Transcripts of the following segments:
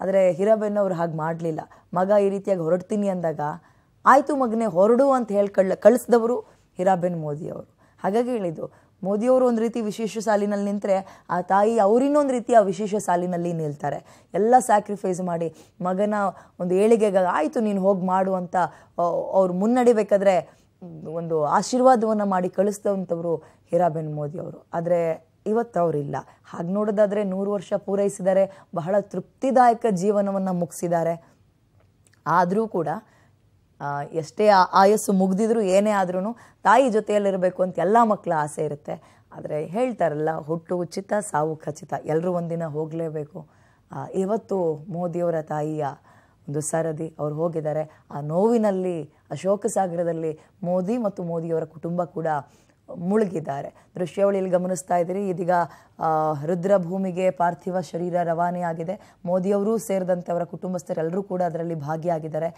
ಆದರೆ ಹಿರಾಬೆನ್ ಅವರು ಹಾಗೆ ಮಾಡಲಿಲ್ಲ. ಮಗ ಈ ರೀತಿಯಾಗಿ ಹೊರಡ್ತೀನಿ ಅಂದಾಗ, ಆಯಿತು ಮಗನೇ, ಹೊರಡು ಅಂತ ಹೇಳಿ ಕಳ್ ಕಳಿಸಿದವರು ಹಿರಾಬೆನ್ ಮೋದಿ ಅವರು. ಹಾಗಾಗಿ ಹೇಳಿದ್ದು ಮೋದಿಯವರು ಒಂದು ರೀತಿ ವಿಶೇಷ ಸಾಲಿನಲ್ಲಿ ನಿಂತರೆ ಆ ತಾಯಿ ಅವರಿನ್ನೊಂದು ರೀತಿಯ ವಿಶೇಷ ಸಾಲಿನಲ್ಲಿ ನಿಲ್ತಾರೆ. ಎಲ್ಲ ಸ್ಯಾಕ್ರಿಫೈಸ್ ಮಾಡಿ ಮಗನ ಒಂದು ಏಳಿಗೆಗೆ ಆಯಿತು ನೀನು ಹೋಗಿ ಮಾಡು ಅಂತ ಅವ್ರು ಮುನ್ನಡಿಬೇಕಾದ್ರೆ ಒಂದು ಆಶೀರ್ವಾದವನ್ನು ಮಾಡಿ ಕಳಿಸ್ದಂಥವ್ರು ಹೀರಾಬೆನ್ ಮೋದಿ ಅವರು. ಆದರೆ ಇವತ್ತು ಅವರಿಲ್ಲ. ಹಾಗೆ ನೋಡೋದಾದರೆ ನೂರು ವರ್ಷ ಪೂರೈಸಿದ್ದಾರೆ ಬಹಳ ತೃಪ್ತಿದಾಯಕ ಜೀವನವನ್ನು ಮುಗಿಸಿದ್ದಾರೆ. ಆದರೂ ಕೂಡ ಎಷ್ಟೇ ಆಯಸ್ಸು ಮುಗ್ದಿದ್ರು ಏನೇ ಆದ್ರೂ ತಾಯಿ ಜೊತೆಯಲ್ಲಿರಬೇಕು ಅಂತ ಎಲ್ಲ ಮಕ್ಕಳ ಆಸೆ ಇರುತ್ತೆ. ಆದರೆ ಹೇಳ್ತಾರಲ್ಲ, ಹುಟ್ಟು ಉಚಿತ, ಸಾವು ಖಚಿತ. ಎಲ್ಲರೂ ಒಂದಿನ ಹೋಗಲೇಬೇಕು. ಇವತ್ತು ಮೋದಿಯವರ ತಾಯಿಯ ಒಂದು ಸರದಿ, ಅವ್ರು ಹೋಗಿದ್ದಾರೆ. ಆ ನೋವಿನಲ್ಲಿ, ಅಶೋಕ ಸಾಗರದಲ್ಲಿ ಮೋದಿ ಮತ್ತು ಮೋದಿಯವರ ಕುಟುಂಬ ಕೂಡ ಮುಳುಗಿದ್ದಾರೆ. ದೃಶ್ಯಾವಳಿಯಲ್ಲಿ ಗಮನಿಸ್ತಾ ಇದ್ದೀರಿ. ಇದೀಗ ರುದ್ರಭೂಮಿಗೆ ಪಾರ್ಥಿವ ಶರೀರ ರವಾನೆ ಆಗಿದೆ. ಮೋದಿಯವರೂ ಸೇರಿದಂತೆ ಅವರ ಕುಟುಂಬಸ್ಥರೆಲ್ಲರೂ ಕೂಡ ಅದರಲ್ಲಿ ಭಾಗಿಯಾಗಿದ್ದಾರೆ.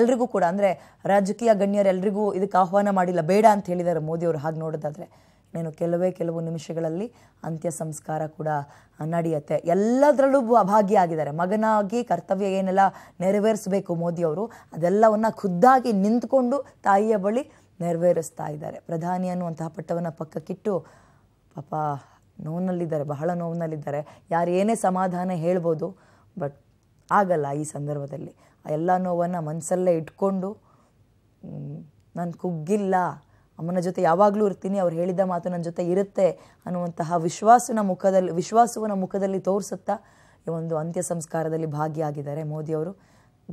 ಎಲ್ರಿಗೂ ಕೂಡ, ಅಂದರೆ ರಾಜಕೀಯ ಗಣ್ಯರೆಲ್ಲರಿಗೂ ಇದಕ್ಕೆ ಆಹ್ವಾನ ಮಾಡಿಲ್ಲ, ಬೇಡ ಅಂತ ಹೇಳಿದ್ದಾರೆ ಮೋದಿಯವರು ಹಾಗೆ ನೋಡೋದಾದರೆ. ಇನ್ನೇನು ಕೆಲವೇ ಕೆಲವು ನಿಮಿಷಗಳಲ್ಲಿ ಅಂತ್ಯ ಸಂಸ್ಕಾರ ಕೂಡ ನಡೆಯುತ್ತೆ. ಎಲ್ಲದರಲ್ಲೂ ಭಾಗಿಯಾಗಿದ್ದಾರೆ. ಮಗನಾಗಿ ಕರ್ತವ್ಯ ಏನೆಲ್ಲ ನೆರವೇರಿಸಬೇಕು ಮೋದಿಯವರು, ಅದೆಲ್ಲವನ್ನು ಖುದ್ದಾಗಿ ನಿಂತ್ಕೊಂಡು ತಾಯಿಯ ಬಳಿ ನೆರವೇರಿಸ್ತಾ ಇದ್ದಾರೆ. ಪ್ರಧಾನಿ ಅನ್ನುವಂತಹ ಪಟ್ಟವನ್ನು ಪಕ್ಕಕ್ಕಿಟ್ಟು ಪಾಪ ನೋವಿನಲ್ಲಿದ್ದಾರೆ, ಬಹಳ ನೋವಿನಲ್ಲಿದ್ದಾರೆ. ಯಾರು ಏನೇ ಸಮಾಧಾನ ಹೇಳ್ಬೋದು, ಬಟ್ ಆಗಲ್ಲ ಈ ಸಂದರ್ಭದಲ್ಲಿ. ಆ ಎಲ್ಲ ನೋವನ್ನು ಮನಸ್ಸಲ್ಲೇ ಇಟ್ಕೊಂಡು ನಾನು ಕುಗ್ಗಿಲ್ಲ, ಅಮ್ಮನ ಜೊತೆ ಯಾವಾಗಲೂ ಇರ್ತೀನಿ, ಅವ್ರು ಹೇಳಿದ ಮಾತು ನನ್ನ ಜೊತೆ ಇರುತ್ತೆ ಅನ್ನುವಂತಹ ವಿಶ್ವಾಸನ ಮುಖದಲ್ಲಿ, ವಿಶ್ವಾಸವನ್ನು ಮುಖದಲ್ಲಿ ತೋರಿಸುತ್ತಾ ಈ ಒಂದು ಅಂತ್ಯ ಸಂಸ್ಕಾರದಲ್ಲಿ ಭಾಗಿಯಾಗಿದ್ದಾರೆ ಮೋದಿಯವರು.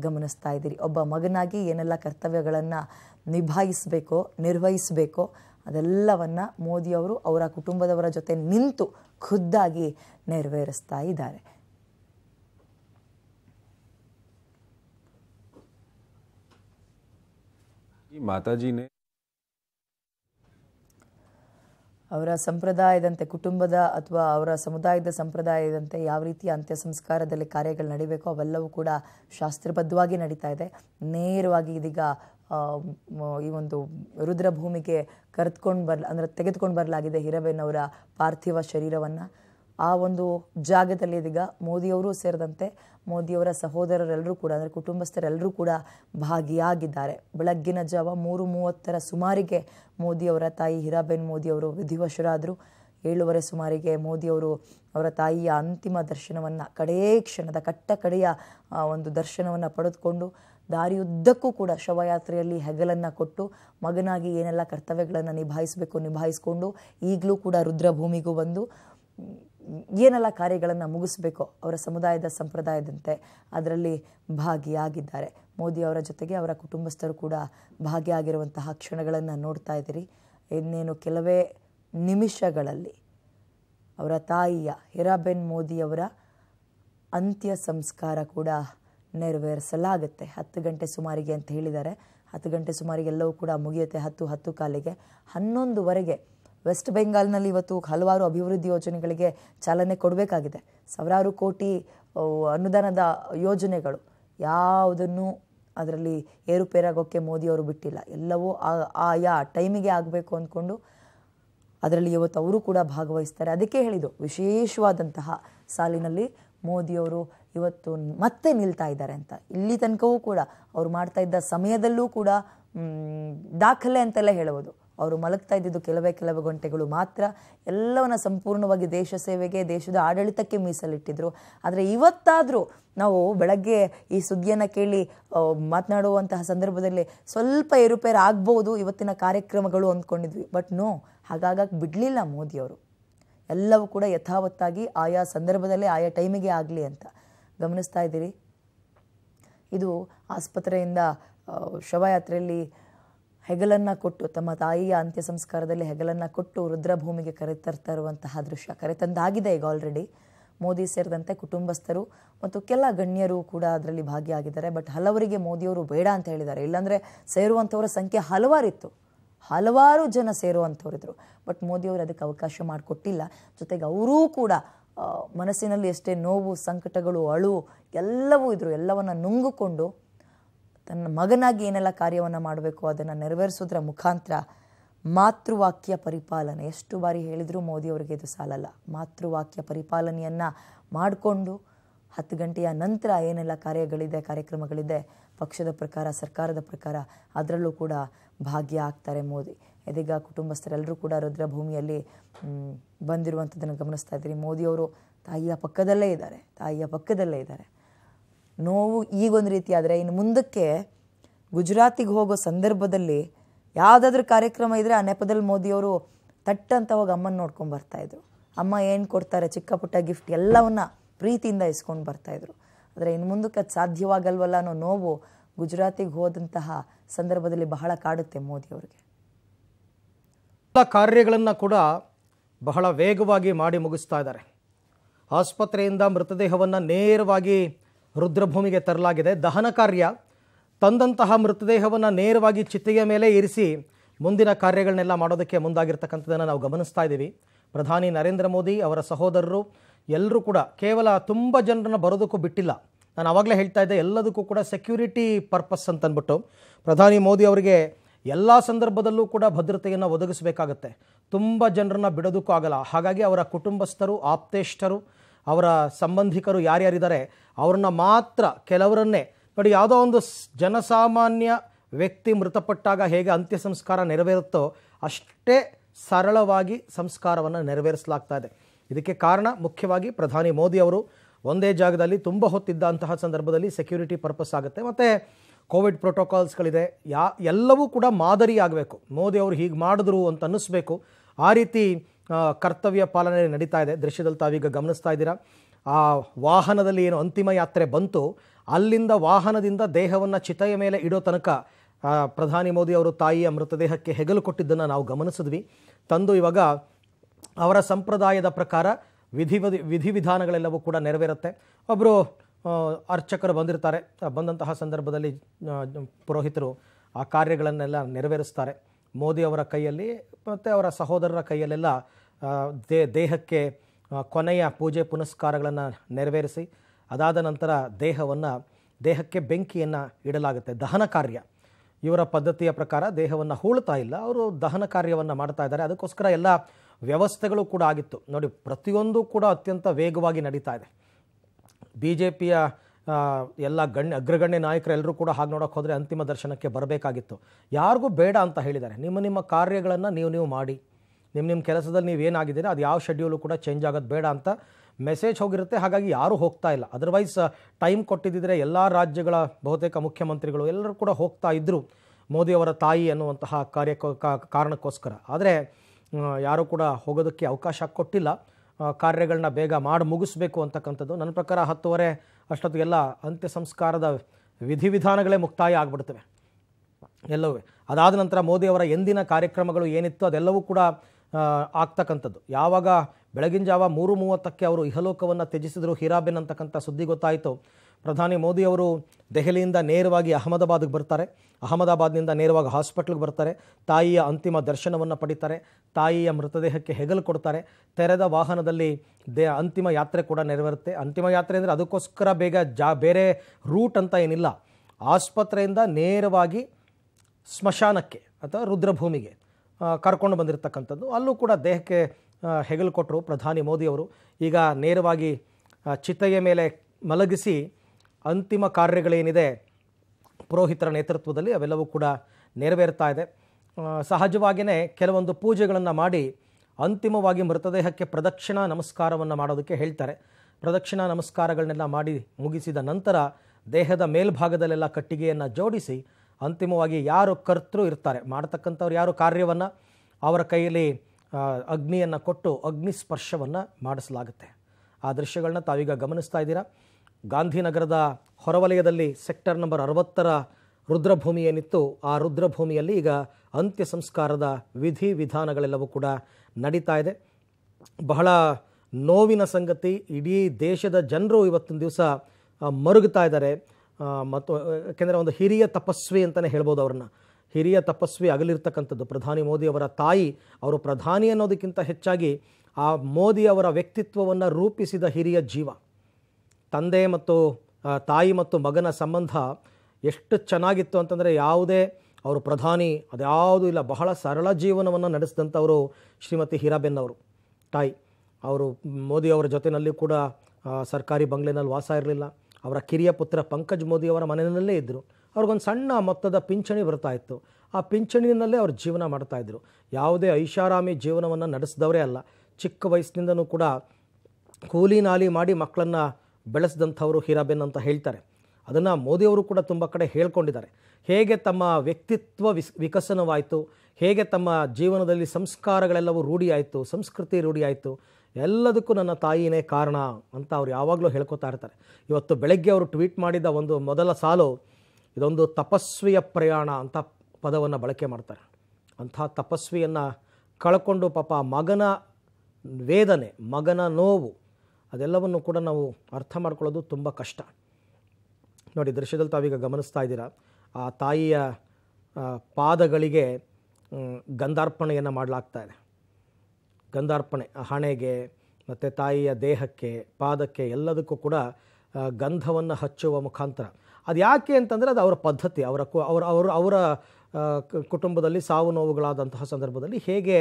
ಗಮನಿಸ್ತಾ ಇದ್ದೀರಿ. ಒಬ್ಬ ಮಗನಾಗಿ ಏನೆಲ್ಲ ಕರ್ತವ್ಯಗಳನ್ನು ನಿಭಾಯಿಸಬೇಕೋ ನಿರ್ವಹಿಸಬೇಕೋ ಅದೆಲ್ಲವನ್ನು ಮೋದಿಯವರು ಅವರ ಕುಟುಂಬದವರ ಜೊತೆ ನಿಂತು ಖುದ್ದಾಗಿ ನೆರವೇರಿಸ್ತಾ ಇದ್ದಾರೆ. ಮಾತಾಜಿನೇ ಅವರ ಸಂಪ್ರದಾಯದಂತೆ ಕುಟುಂಬದ ಅಥವಾ ಅವರ ಸಮುದಾಯದ ಸಂಪ್ರದಾಯದಂತೆ ಯಾವ ರೀತಿ ಅಂತ್ಯ ಸಂಸ್ಕಾರದಲ್ಲಿ ಕಾರ್ಯಗಳು ನಡಿಬೇಕೋ ಅವೆಲ್ಲವೂ ಕೂಡ ಶಾಸ್ತ್ರಬದ್ಧವಾಗಿ ನಡೀತಾ ಇದೆ. ನೇರವಾಗಿ ಇದೀಗ ಈ ಒಂದು ರುದ್ರಭೂಮಿಗೆ ಕರೆದುಕೊಂಡು ಬರ್, ಅಂದರೆ ತೆಗೆದುಕೊಂಡು ಬರಲಾಗಿದೆ ಹಿರಬೇನವರ ಪಾರ್ಥಿವ ಶರೀರವನ್ನು. ಆ ಒಂದು ಜಾಗದಲ್ಲಿ ಇದೀಗ ಮೋದಿಯವರು ಸೇರಿದಂತೆ ಮೋದಿಯವರ ಸಹೋದರರೆಲ್ಲರೂ ಕೂಡ, ಅಂದರೆ ಕುಟುಂಬಸ್ಥರೆಲ್ಲರೂ ಕೂಡ ಭಾಗಿಯಾಗಿದ್ದಾರೆ. ಬೆಳಗ್ಗಿನ ಜಾವ ಮೂರು ಮೂವತ್ತರ ಸುಮಾರಿಗೆ ಮೋದಿಯವರ ತಾಯಿ ಹೀರಾಬೆನ್ ಮೋದಿಯವರು ವಿಧಿವಶರಾದರು. ಏಳುವರೆ ಸುಮಾರಿಗೆ ಮೋದಿಯವರು ಅವರ ತಾಯಿಯ ಅಂತಿಮ ದರ್ಶನವನ್ನು ಕಡೇ ಕ್ಷಣದ ಕಟ್ಟ ಕಡೆಯ ಒಂದು ದರ್ಶನವನ್ನು ಪಡೆದುಕೊಂಡು ದಾರಿಯುದ್ದಕ್ಕೂ ಕೂಡ ಶವಯಾತ್ರೆಯಲ್ಲಿ ಹೆಗಲನ್ನು ಕೊಟ್ಟು ಮಗನಾಗಿ ಏನೆಲ್ಲ ಕರ್ತವ್ಯಗಳನ್ನು ನಿಭಾಯಿಸಬೇಕು ನಿಭಾಯಿಸ್ಕೊಂಡು ಈಗಲೂ ಕೂಡ ರುದ್ರಭೂಮಿಗೂ ಬಂದು ಏನೆಲ್ಲ ಕಾರ್ಯಗಳನ್ನು ಮುಗಿಸ್ಬೇಕು ಅವರ ಸಮುದಾಯದ ಸಂಪ್ರದಾಯದಂತೆ ಅದರಲ್ಲಿ ಭಾಗಿಯಾಗಿದ್ದಾರೆ. ಮೋದಿ ಅವರ ಜೊತೆಗೆ ಅವರ ಕುಟುಂಬಸ್ಥರು ಕೂಡ ಭಾಗಿಯಾಗಿರುವಂತಹ ಕ್ಷಣಗಳನ್ನು ನೋಡ್ತಾ ಇದ್ದೀರಿ. ಇನ್ನೇನು ಕೆಲವೇ ನಿಮಿಷಗಳಲ್ಲಿ ಅವರ ತಾಯಿಯ ಹಿರಾಬೆನ್ ಮೋದಿಯವರ ಅಂತ್ಯ ಸಂಸ್ಕಾರ ಕೂಡ ನೆರವೇರಿಸಲಾಗುತ್ತೆ. ಹತ್ತು ಗಂಟೆ ಸುಮಾರಿಗೆ ಅಂತ ಹೇಳಿದ್ದಾರೆ. ಹತ್ತು ಗಂಟೆ ಸುಮಾರಿಗೆ ಎಲ್ಲವೂ ಕೂಡ ಮುಗಿಯುತ್ತೆ. ಹತ್ತು ಹತ್ತು ಕಾಲಿಗೆ. ಹನ್ನೊಂದುವರೆಗೆ ವೆಸ್ಟ್ ಬೆಂಗಾಲ್ನಲ್ಲಿ ಇವತ್ತು ಹಲವಾರು ಅಭಿವೃದ್ಧಿ ಯೋಜನೆಗಳಿಗೆ ಚಾಲನೆ ಕೊಡಬೇಕಾಗಿದೆ. ಸಾವಿರಾರು ಕೋಟಿ ಅನುದಾನದ ಯೋಜನೆಗಳು. ಯಾವುದನ್ನು ಅದರಲ್ಲಿ ಏರುಪೇರಾಗೋಕ್ಕೆ ಮೋದಿಯವರು ಬಿಟ್ಟಿಲ್ಲ. ಎಲ್ಲವೂ ಆಯಾ ಟೈಮಿಗೆ ಆಗಬೇಕು ಅಂದ್ಕೊಂಡು ಅದರಲ್ಲಿ ಇವತ್ತು ಅವರು ಕೂಡ ಭಾಗವಹಿಸ್ತಾರೆ. ಅದಕ್ಕೆ ಹೇಳಿದ್ದು ವಿಶೇಷವಾದಂತಹ ಸಾಲಿನಲ್ಲಿ ಮೋದಿಯವರು ಇವತ್ತು ಮತ್ತೆ ನಿಲ್ತಾ ಇದ್ದಾರೆ ಅಂತ. ಇಲ್ಲಿ ತನಕವೂ ಕೂಡ ಅವರು ಮಾಡ್ತಾ ಇದ್ದ ಸಮಯದಲ್ಲೂ ಕೂಡ ದಾಖಲೆ ಅಂತೆಲ್ಲ ಹೇಳಬಹುದು. ಅವರು ಮಲಗ್ತಾ ಇದ್ದಿದ್ದು ಕೆಲವೇ ಕೆಲವು ಗಂಟೆಗಳು ಮಾತ್ರ ಎಲ್ಲವನ್ನ ಸಂಪೂರ್ಣವಾಗಿ ದೇಶ ಸೇವೆಗೆ, ದೇಶದ ಆಡಳಿತಕ್ಕೆ ಮೀಸಲಿಟ್ಟಿದ್ರು. ಆದರೆ ಇವತ್ತಾದರೂ ನಾವು ಬೆಳಗ್ಗೆ ಈ ಸುದ್ದಿಯನ್ನು ಕೇಳಿ ಮಾತನಾಡುವಂತಹ ಸಂದರ್ಭದಲ್ಲಿ ಸ್ವಲ್ಪ ಏರುಪೇರು ಆಗ್ಬೋದು ಇವತ್ತಿನ ಕಾರ್ಯಕ್ರಮಗಳು ಅಂದ್ಕೊಂಡಿದ್ವಿ. ಬಟ್ ನೋ ಹಾಗಾಗಕ್ಕೆ ಬಿಡಲಿಲ್ಲ ಮೋದಿಯವರು. ಎಲ್ಲವೂ ಕೂಡ ಯಥಾವತ್ತಾಗಿ ಆಯಾ ಸಂದರ್ಭದಲ್ಲೇ, ಆಯಾ ಟೈಮಿಗೆ ಆಗಲಿ ಅಂತ. ಗಮನಿಸ್ತಾ ಇದ್ದೀರಿ. ಇದು ಆಸ್ಪತ್ರೆಯಿಂದ ಶವಯಾತ್ರೆಯಲ್ಲಿ ಹೆಗಲನ್ನು ಕೊಟ್ಟು, ತಮ್ಮ ತಾಯಿಯ ಅಂತ್ಯ ಸಂಸ್ಕಾರದಲ್ಲಿ ಹೆಗಲನ್ನು ಕೊಟ್ಟು ರುದ್ರಭೂಮಿಗೆ ಕರೆತರ್ತಾ ಇರುವಂತಹ ದೃಶ್ಯ ಕರೆತಂದಾಗಿದೆ ಈಗ ಆಲ್ರೆಡಿ ಮೋದಿ ಸೇರಿದಂತೆ ಕುಟುಂಬಸ್ಥರು ಮತ್ತು ಕೆಲ ಗಣ್ಯರು ಕೂಡ ಅದರಲ್ಲಿ ಭಾಗಿಯಾಗಿದ್ದಾರೆ. ಬಟ್ ಹಲವರಿಗೆ ಮೋದಿಯವರು ಬೇಡ ಅಂತ ಹೇಳಿದ್ದಾರೆ. ಇಲ್ಲಾಂದರೆ ಸೇರುವಂಥವರ ಸಂಖ್ಯೆ ಹಲವಾರಿತ್ತು. ಹಲವಾರು ಜನ ಸೇರುವಂಥವ್ರಿದ್ರು. ಬಟ್ ಮೋದಿಯವರು ಅದಕ್ಕೆ ಅವಕಾಶ ಮಾಡಿಕೊಟ್ಟಿಲ್ಲ. ಜೊತೆಗೆ ಅವರೂ ಕೂಡ ಮನಸ್ಸಿನಲ್ಲಿ ಎಷ್ಟೇ ನೋವು, ಸಂಕಟಗಳು, ಅಳು, ಎಲ್ಲವೂ ಇದ್ರು, ಎಲ್ಲವನ್ನು ನುಂಗಿಕೊಂಡು ತನ್ನ ಮಗನಾಗಿ ಏನೆಲ್ಲ ಕಾರ್ಯವನ್ನು ಮಾಡಬೇಕು, ಅದನ್ನು ನೆರವೇರಿಸೋದ್ರ ಮುಖಾಂತರ ಮಾತೃವಾಕ್ಯ ಪರಿಪಾಲನೆ. ಎಷ್ಟು ಬಾರಿ ಹೇಳಿದರೂ ಮೋದಿಯವರಿಗೆ ಇದು ಸಾಲಲ್ಲ. ಮಾತೃವಾಕ್ಯ ಪರಿಪಾಲನೆಯನ್ನು ಮಾಡಿಕೊಂಡು ಹತ್ತು ಗಂಟೆಯ ನಂತರ ಏನೆಲ್ಲ ಕಾರ್ಯಗಳಿದೆ, ಕಾರ್ಯಕ್ರಮಗಳಿದೆ, ಪಕ್ಷದ ಪ್ರಕಾರ, ಸರ್ಕಾರದ ಪ್ರಕಾರ, ಅದರಲ್ಲೂ ಕೂಡ ಭಾಗ್ಯ ಆಗ್ತಾರೆ ಮೋದಿ. ಇದೀಗ ಕುಟುಂಬಸ್ಥರೆಲ್ಲರೂ ಕೂಡ ರುದ್ರಭೂಮಿಯಲ್ಲಿ ಭೂಮಿಯಲ್ಲಿ ಬಂದಿರುವಂಥದ್ದನ್ನು ಗಮನಿಸ್ತಾ ಇದ್ದೀರಿ. ಮೋದಿಯವರು ತಾಯಿಯ ಪಕ್ಕದಲ್ಲೇ ಇದ್ದಾರೆ. ತಾಯಿಯ ಪಕ್ಕದಲ್ಲೇ ಇದ್ದಾರೆ. ನೋವು ಈಗೊಂದು ರೀತಿ ಆದರೆ ಇನ್ನು ಮುಂದಕ್ಕೆ ಗುಜರಾತಿಗೆ ಹೋಗೋ ಸಂದರ್ಭದಲ್ಲಿ ಯಾವುದಾದ್ರೂ ಕಾರ್ಯಕ್ರಮ ಇದ್ದರೆ ಆ ನೆಪದಲ್ಲಿ ಮೋದಿಯವರು ತಟ್ಟಂತ ಹೋಗಿ ಅಮ್ಮನ ನೋಡ್ಕೊಂಡು ಬರ್ತಾಯಿದ್ರು ಅಮ್ಮ ಏನು ಕೊಡ್ತಾರೆ, ಚಿಕ್ಕ ಪುಟ್ಟ ಗಿಫ್ಟ್ ಎಲ್ಲವನ್ನ ಪ್ರೀತಿಯಿಂದ ಇಸ್ಕೊಂಡು ಬರ್ತಾಯಿದ್ರು ಆದರೆ ಇನ್ನು ಮುಂದಕ್ಕೆ ಅದು ಸಾಧ್ಯವಾಗಲ್ವಲ್ಲ ಅನ್ನೋ ನೋವು ಗುಜರಾತಿಗೆ ಹೋದಂತಹ ಸಂದರ್ಭದಲ್ಲಿ ಬಹಳ ಕಾಡುತ್ತೆ ಮೋದಿಯವ್ರಿಗೆ ಕಾರ್ಯಗಳನ್ನು ಕೂಡ ಬಹಳ ವೇಗವಾಗಿ ಮಾಡಿ ಮುಗಿಸ್ತಾ ಇದ್ದಾರೆ. ಆಸ್ಪತ್ರೆಯಿಂದ ಮೃತದೇಹವನ್ನು ನೇರವಾಗಿ ರುದ್ರಭೂಮಿಗೆ ತರಲಾಗಿದೆ. ದಹನ ಕಾರ್ಯ ತಂದಂತಹ ಮೃತದೇಹವನ್ನು ನೇರವಾಗಿ ಚಿತೆಯ ಮೇಲೆ ಇರಿಸಿ ಮುಂದಿನ ಕಾರ್ಯಗಳನ್ನೆಲ್ಲ ಮಾಡೋದಕ್ಕೆ ಮುಂದಾಗಿರ್ತಕ್ಕಂಥದ್ದನ್ನು ನಾವು ಗಮನಿಸ್ತಾ ಇದ್ದೀವಿ. ಪ್ರಧಾನಿ ನರೇಂದ್ರ ಮೋದಿ ಅವರ ಸಹೋದರರು ಎಲ್ಲರೂ ಕೂಡ ಕೇವಲ ತುಂಬ ಜನರನ್ನು ಬರೋದಕ್ಕೂ ಬಿಟ್ಟಿಲ್ಲ. ನಾನು ಆವಾಗಲೇ ಹೇಳ್ತಾ ಇದ್ದೆ, ಎಲ್ಲದಕ್ಕೂ ಕೂಡ ಸೆಕ್ಯೂರಿಟಿ ಪರ್ಪಸ್ ಅಂತಂದ್ಬಿಟ್ಟು ಪ್ರಧಾನಿ ಮೋದಿ ಅವರಿಗೆ ಎಲ್ಲ ಸಂದರ್ಭದಲ್ಲೂ ಕೂಡ ಭದ್ರತೆಯನ್ನು ಒದಗಿಸಬೇಕಾಗತ್ತೆ. ತುಂಬ ಜನರನ್ನ ಬಿಡೋದಕ್ಕೂ ಆಗಲ್ಲ. ಹಾಗಾಗಿ ಅವರ ಕುಟುಂಬಸ್ಥರು ಆಪ್ತೇಷ್ಟರು ಅವರ ಸಂಬಂಧಿಕರು ಯಾರ್ಯಾರಿದ್ದಾರೆ, ಅವ್ರನ್ನ ಮಾತ್ರ ಕೆಲವರನ್ನೇ ನೋಡಿ, ಯಾವುದೋ ಒಂದು ಜನಸಾಮಾನ್ಯ ವ್ಯಕ್ತಿ ಮೃತಪಟ್ಟಾಗ ಹೇಗೆ ಅಂತ್ಯ ಸಂಸ್ಕಾರ ನೆರವೇರುತ್ತೋ ಅಷ್ಟೇ ಸರಳವಾಗಿ ಸಂಸ್ಕಾರವನ್ನು ನೆರವೇರಿಸಲಾಗ್ತಾ ಇದೆ. ಇದಕ್ಕೆ ಕಾರಣ ಮುಖ್ಯವಾಗಿ ಪ್ರಧಾನಿ ಮೋದಿ ಅವರು ಒಂದೇ ಜಾಗದಲ್ಲಿ ತುಂಬ ಹೊತ್ತಿದ್ದಂತಹ ಸಂದರ್ಭದಲ್ಲಿ ಸೆಕ್ಯೂರಿಟಿ ಪರ್ಪಸ್ ಆಗುತ್ತೆ. ಮತ್ತು ಕೋವಿಡ್ ಪ್ರೋಟೋಕಾಲ್ಸ್ಗಳಿದೆ. ಯಾ, ಎಲ್ಲವೂ ಕೂಡ ಮಾದರಿ ಆಗಬೇಕು ಮೋದಿ ಅವರು ಹೀಗೆ ಮಾಡಿದ್ರು ಅಂತ ಅನ್ನಿಸ್ಬೇಕು. ಆ ರೀತಿ ಕರ್ತವ್ಯ ಪಾಲನೆ ನಡೀತಾ ಇದೆ. ದೃಶ್ಯದಲ್ಲಿ ತಾವೀಗ ಗಮನಿಸ್ತಾ ಇದ್ದೀರಾ. ಆ ವಾಹನದಲ್ಲಿ ಏನು ಅಂತಿಮ ಯಾತ್ರೆ ಬಂತು. ಅಲ್ಲಿಂದ ವಾಹನದಿಂದ ದೇಹವನ್ನು ಚಿತೆಯ ಮೇಲೆ ಇಡೋ ತನಕ ಪ್ರಧಾನಿ ಮೋದಿ ಅವರು ತಾಯಿಯ ಮೃತದೇಹಕ್ಕೆ ಹೆಗಲು ಕೊಟ್ಟಿದ್ದನ್ನು ನಾವು ಗಮನಿಸಿದ್ವಿ. ತಂದು ಇವಾಗ ಅವರ ಸಂಪ್ರದಾಯದ ಪ್ರಕಾರ ವಿಧಿ ವಿಧಿವಿಧಾನಗಳೆಲ್ಲವೂ ಕೂಡ ನೆರವೇರುತ್ತೆ. ಒಬ್ಬರು ಅರ್ಚಕರು ಬಂದಿರ್ತಾರೆ. ಬಂದಂತಹ ಸಂದರ್ಭದಲ್ಲಿ ಪುರೋಹಿತರು ಆ ಕಾರ್ಯಗಳನ್ನೆಲ್ಲ ನೆರವೇರಿಸ್ತಾರೆ. ಮೋದಿ ಅವರ ಕೈಯಲ್ಲಿ ಮತ್ತು ಅವರ ಸಹೋದರರ ಕೈಯಲ್ಲೆಲ್ಲ ದೇ, ದೇಹಕ್ಕೆ ಕೊನೆಯ ಪೂಜೆ ಪುನಸ್ಕಾರಗಳನ್ನು ನೆರವೇರಿಸಿ, ಅದಾದ ನಂತರ ದೇಹವನ್ನು, ದೇಹಕ್ಕೆ ಬೆಂಕಿಯನ್ನು ಇಡಲಾಗುತ್ತೆ. ದಹನ ಕಾರ್ಯ. ಇವರ ಪದ್ಧತಿಯ ಪ್ರಕಾರ ದೇಹವನ್ನು ಹೂಳ್ತಾ ಇಲ್ಲ. ಅವರು ದಹನ ಕಾರ್ಯವನ್ನು ಮಾಡ್ತಾ ಇದ್ದಾರೆ. ಅದಕ್ಕೋಸ್ಕರ ಎಲ್ಲ ವ್ಯವಸ್ಥೆಗಳು ಕೂಡ ಆಗಿತ್ತು. ನೋಡಿ, ಪ್ರತಿಯೊಂದು ಕೂಡ ಅತ್ಯಂತ ವೇಗವಾಗಿ ನಡೀತಾ ಇದೆ. ಬಿ ಜೆ ಪಿಯ ಎಲ್ಲ ಗಣ್ಯ, ಅಗ್ರಗಣ್ಯ ನಾಯಕರೆಲ್ಲರೂ ಕೂಡ ಹಾಗೆ ನೋಡೋಕೆ ಹೋದರೆ ಅಂತಿಮ ದರ್ಶನಕ್ಕೆ ಬರಬೇಕಾಗಿತ್ತು. ಯಾರಿಗೂ ಬೇಡ ಅಂತ ಹೇಳಿದ್ದಾರೆ. ನಿಮ್ಮ ನಿಮ್ಮ ಕಾರ್ಯಗಳನ್ನು ನೀವು ನೀವು ಮಾಡಿ. ನಿಮ್ಮ ನಿಮ್ಮ ಕೆಲಸದಲ್ಲಿ ನೀವು ಏನಾಗಿದ್ದೀರಾ, ಅದು ಯಾವ ಶೆಡ್ಯೂಲು ಕೂಡ ಚೇಂಜ್ ಆಗೋದು ಬೇಡ ಅಂತ ಮೆಸೇಜ್ ಹೋಗಿರುತ್ತೆ. ಹಾಗಾಗಿ ಯಾರೂ ಹೋಗ್ತಾ ಇಲ್ಲ. ಅದರ್ವೈಸ್ ಟೈಮ್ ಕೊಟ್ಟಿದ್ದಿದ್ರೆ ಎಲ್ಲ ರಾಜ್ಯಗಳ ಬಹುತೇಕ ಮುಖ್ಯಮಂತ್ರಿಗಳು ಎಲ್ಲರೂ ಕೂಡ ಹೋಗ್ತಾ ಇದ್ದರು ಮೋದಿಯವರ ತಾಯಿ ಅನ್ನುವಂತಹ ಕಾರ್ಯ ಕಾರಣಕ್ಕೋಸ್ಕರ. ಆದರೆ ಯಾರೂ ಕೂಡ ಹೋಗೋದಕ್ಕೆ ಅವಕಾಶ ಕೊಟ್ಟಿಲ್ಲ. ಕಾರ್ಯಗಳನ್ನ ಬೇಗ ಮಾಡಿ, ಮುಗಿಸ್ಬೇಕು ಅಂತಕ್ಕಂಥದ್ದು. ನನ್ನ ಪ್ರಕಾರ ಹತ್ತುವರೆ ಅಷ್ಟೊತ್ತಿಗೆಲ್ಲ ಅಂತ್ಯ ಸಂಸ್ಕಾರದ ವಿಧಿವಿಧಾನಗಳೇ ಮುಕ್ತಾಯ ಆಗಿಬಿಡ್ತವೆ. ಎಲ್ಲವೇ. ಅದಾದ ನಂತರ ಮೋದಿಯವರ ಎಂದಿನ ಕಾರ್ಯಕ್ರಮಗಳು ಏನಿತ್ತು ಅದೆಲ್ಲವೂ ಕೂಡ ಆಗ್ತಕ್ಕಂಥದ್ದು. ಯಾವಾಗ ಬೆಳಗಿನ ಜಾವ ಮೂರು ಮೂವತ್ತಕ್ಕೆ ಅವರು ಇಹಲೋಕವನ್ನು ತ್ಯಜಿಸಿದರು ಹೀರಾಬೆನ್ ಅಂತಕ್ಕಂಥ ಸುದ್ದಿ ಗೊತ್ತಾಯಿತು. ಪ್ರಧಾನಿ ಮೋದಿ ಅವರು ದೆಹಲಿಯಿಂದ ನೇರವಾಗಿ ಅಹಮದಾಬಾದ್ಗೆ ಬರ್ತಾರೆ. ಅಹಮದಾಬಾದ್ನಿಂದ ನೇರವಾಗಿ ಹಾಸ್ಪಿಟ್ಲ್ಗೆ ಬರ್ತಾರೆ. ತಾಯಿಯ ಅಂತಿಮ ದರ್ಶನವನ್ನು ಪಡಿತಾರೆ. ತಾಯಿಯ ಮೃತದೇಹಕ್ಕೆ ಹೆಗಲು ಕೊಡ್ತಾರೆ. ತೆರೆದ ವಾಹನದಲ್ಲಿ ದೇ ಅಂತಿಮ ಯಾತ್ರೆ ಕೂಡ ನೆರವೇರುತ್ತೆ. ಅಂತಿಮ ಯಾತ್ರೆ ಅಂದರೆ ಅದಕ್ಕೋಸ್ಕರ ಬೇಗ ಜಾ ಬೇರೆ ರೂಟ್ ಅಂತ ಏನಿಲ್ಲ. ಆಸ್ಪತ್ರೆಯಿಂದ ನೇರವಾಗಿ ಸ್ಮಶಾನಕ್ಕೆ ಅಥವಾ ರುದ್ರಭೂಮಿಗೆ ಕರ್ಕೊಂಡು ಬಂದಿರತಕ್ಕಂಥದ್ದು. ಅಲ್ಲೂ ಕೂಡ ದೇಹಕ್ಕೆ ಹೆಗಲು ಕೊಟ್ಟರು ಪ್ರಧಾನಿ ಮೋದಿಯವರು ಈಗ ನೇರವಾಗಿ ಚಿತ್ತೆಯ ಮೇಲೆ ಮಲಗಿಸಿ ಅಂತಿಮ ಕಾರ್ಯಗಳೇನಿದೆ ಪುರೋಹಿತರ ನೇತೃತ್ವದಲ್ಲಿ ಅವೆಲ್ಲವೂ ಕೂಡ ನೆರವೇರ್ತಾ ಇದೆ. ಸಹಜವಾಗಿಯೇ ಕೆಲವೊಂದು ಪೂಜೆಗಳನ್ನು ಮಾಡಿ ಅಂತಿಮವಾಗಿ ಮೃತದೇಹಕ್ಕೆ ಪ್ರದಕ್ಷಿಣಾ ನಮಸ್ಕಾರವನ್ನು ಮಾಡೋದಕ್ಕೆ ಹೇಳ್ತಾರೆ. ಪ್ರದಕ್ಷಿಣಾ ನಮಸ್ಕಾರಗಳನ್ನೆಲ್ಲ ಮಾಡಿ ಮುಗಿಸಿದ ನಂತರ ದೇಹದ ಮೇಲ್ಭಾಗದಲ್ಲೆಲ್ಲ ಕಟ್ಟಿಗೆಯನ್ನು ಜೋಡಿಸಿ ಅಂತಿಮವಾಗಿ ಯಾರು ಕರ್ತೃ ಇರ್ತಾರೆ, ಮಾಡ್ತಕ್ಕಂಥವ್ರು ಯಾರು ಕಾರ್ಯವನ್ನು ಅವರ ಕೈಯಲ್ಲಿ ಅಗ್ನಿಯನ್ನು ಕೊಟ್ಟು ಅಗ್ನಿ ಸ್ಪರ್ಶವನ್ನು ಮಾಡಿಸಲಾಗುತ್ತೆ. ಆ ದೃಶ್ಯಗಳನ್ನ ತಾವೀಗ ಗಮನಿಸ್ತಾ ಇದ್ದೀರಾ? ಗಾಂಧಿನಗರದ ಹೊರವಲಯದಲ್ಲಿ ಸೆಕ್ಟರ್ ನಂಬರ್ ಅರವತ್ತರ ರುದ್ರಭೂಮಿ ಏನಿತ್ತು ಆ ರುದ್ರಭೂಮಿಯಲ್ಲಿ ಈಗ ಅಂತ್ಯ ಸಂಸ್ಕಾರದ ವಿಧಿ ವಿಧಾನಗಳೆಲ್ಲವೂ ಕೂಡ ನಡೀತಾ ಇದೆ. ಬಹಳ ನೋವಿನ ಸಂಗತಿ, ಇಡೀ ದೇಶದ ಜನರು ಇವತ್ತಿನ ದಿವಸ ಮರುಗುತ್ತಾ ಇದ್ದಾರೆ. ಮತ್ತು, ಯಾಕೆಂದರೆ ಒಂದು ಹಿರಿಯ ತಪಸ್ವಿ ಅಂತಲೇ ಹೇಳ್ಬೋದು ಅವ್ರನ್ನ. ಹಿರಿಯ ತಪಸ್ವಿ ಅಗಲಿರ್ತಕ್ಕಂಥದ್ದು, ಪ್ರಧಾನಿ ಮೋದಿ ಅವರ ತಾಯಿ. ಅವರು ಪ್ರಧಾನಿ ಅನ್ನೋದಕ್ಕಿಂತ ಹೆಚ್ಚಾಗಿ ಆ ಮೋದಿ ಅವರ ವ್ಯಕ್ತಿತ್ವವನ್ನು ರೂಪಿಸಿದ ಹಿರಿಯ ಜೀವ. ತಂದೆ ಮತ್ತು ತಾಯಿ ಮತ್ತು ಮಗನ ಸಂಬಂಧ ಎಷ್ಟು ಚೆನ್ನಾಗಿತ್ತು ಅಂತಂದರೆ ಯಾವುದೇ ಅವರು ಪ್ರಧಾನಿ ಅದ್ಯಾವುದೂ ಇಲ್ಲ. ಬಹಳ ಸರಳ ಜೀವನವನ್ನು ನಡೆಸಿದಂಥವರು ಶ್ರೀಮತಿ ಹೀರಾಬೆನ್ ಅವರು. ತಾಯಿ, ಅವರು ಮೋದಿ ಅವರ ಜೊತೆಯಲ್ಲಿ ಕೂಡ ಸರ್ಕಾರಿ ಬಂಗ್ಲೆನಲ್ಲಿ ವಾಸ ಇರಲಿಲ್ಲ. ಅವರ ಕಿರಿಯ ಪುತ್ರ ಪಂಕಜ್ ಮೋದಿ ಅವರ ಮನೆಯಲ್ಲೇ ಇದ್ದರು. ಅವ್ರಿಗೊಂದು ಸಣ್ಣ ಮೊತ್ತದ ಪಿಂಚಣಿ ಬರ್ತಾ ಇತ್ತು. ಆ ಪಿಂಚಣಿನಲ್ಲೇ ಅವ್ರು ಜೀವನ ಮಾಡ್ತಾಯಿದ್ರು ಯಾವುದೇ ಐಷಾರಾಮಿ ಜೀವನವನ್ನು ನಡೆಸಿದವರೇ ಅಲ್ಲ. ಚಿಕ್ಕ ವಯಸ್ಸಿನಿಂದನೂ ಕೂಡ ಕೂಲಿ ನಾಲಿ ಮಾಡಿ ಮಕ್ಕಳನ್ನು ಬೆಳೆಸಿದಂಥವರು ಹೀರಾಬೆನ್ ಅಂತ ಹೇಳ್ತಾರೆ. ಅದನ್ನು ಮೋದಿಯವರು ಕೂಡ ತುಂಬ ಕಡೆ ಹೇಳ್ಕೊಂಡಿದ್ದಾರೆ. ಹೇಗೆ ತಮ್ಮ ವ್ಯಕ್ತಿತ್ವ ವಿಸ್, ವಿಕಸನವಾಯಿತು, ಹೇಗೆ ತಮ್ಮ ಜೀವನದಲ್ಲಿ ಸಂಸ್ಕಾರಗಳೆಲ್ಲವೂ ರೂಢಿಯಾಯಿತು, ಸಂಸ್ಕೃತಿ ರೂಢಿಯಾಯಿತು, ಎಲ್ಲದಕ್ಕೂ ನನ್ನ ತಾಯಿನೇ ಕಾರಣ ಅಂತ ಅವ್ರು ಯಾವಾಗಲೂ ಹೇಳ್ಕೊತಾ ಇರ್ತಾರೆ. ಇವತ್ತು ಬೆಳಗ್ಗೆ ಅವರು ಟ್ವೀಟ್ ಮಾಡಿದ ಒಂದು ಮೊದಲ ಸಾಲು, ಇದೊಂದು ತಪಸ್ವಿಯ ಪ್ರಯಾಣ ಅಂತ ಪದವನ್ನು ಬಳಕೆ ಮಾಡ್ತಾರೆ. ಅಂಥ ತಪಸ್ವಿಯನ್ನು ಕಳ್ಕೊಂಡು ಪಾಪ ಮಗನ ವೇದನೆ, ಮಗನ ನೋವು ಅದೆಲ್ಲವನ್ನು ಕೂಡ ನಾವು ಅರ್ಥ ಮಾಡ್ಕೊಳ್ಳೋದು ತುಂಬ ಕಷ್ಟ. ನೋಡಿ, ದೃಶ್ಯದಲ್ಲಿ ತಾವೀಗ ಗಮನಿಸ್ತಾ ಇದ್ದೀರಾ, ಆ ತಾಯಿಯ ಪಾದಗಳಿಗೆ ಗಂಧಾರ್ಪಣೆಯನ್ನು ಮಾಡಲಾಗ್ತಾ ಇದೆ. ಗಂಧಾರ್ಪಣೆ ಹಣೆಗೆ, ಮತ್ತು ತಾಯಿಯ ದೇಹಕ್ಕೆ, ಪಾದಕ್ಕೆ ಎಲ್ಲದಕ್ಕೂ ಕೂಡ ಗಂಧವನ್ನು ಹಚ್ಚುವ ಮುಖಾಂತರ. ಅದು ಯಾಕೆ ಅಂತಂದರೆ ಅದು ಅವರ ಪದ್ಧತಿ, ಅವರ ಅವರ ಅವರ ಅವರ ಕುಟುಂಬದಲ್ಲಿ ಸಾವು ನೋವುಗಳಾದಂತಹ ಸಂದರ್ಭದಲ್ಲಿ ಹೇಗೆ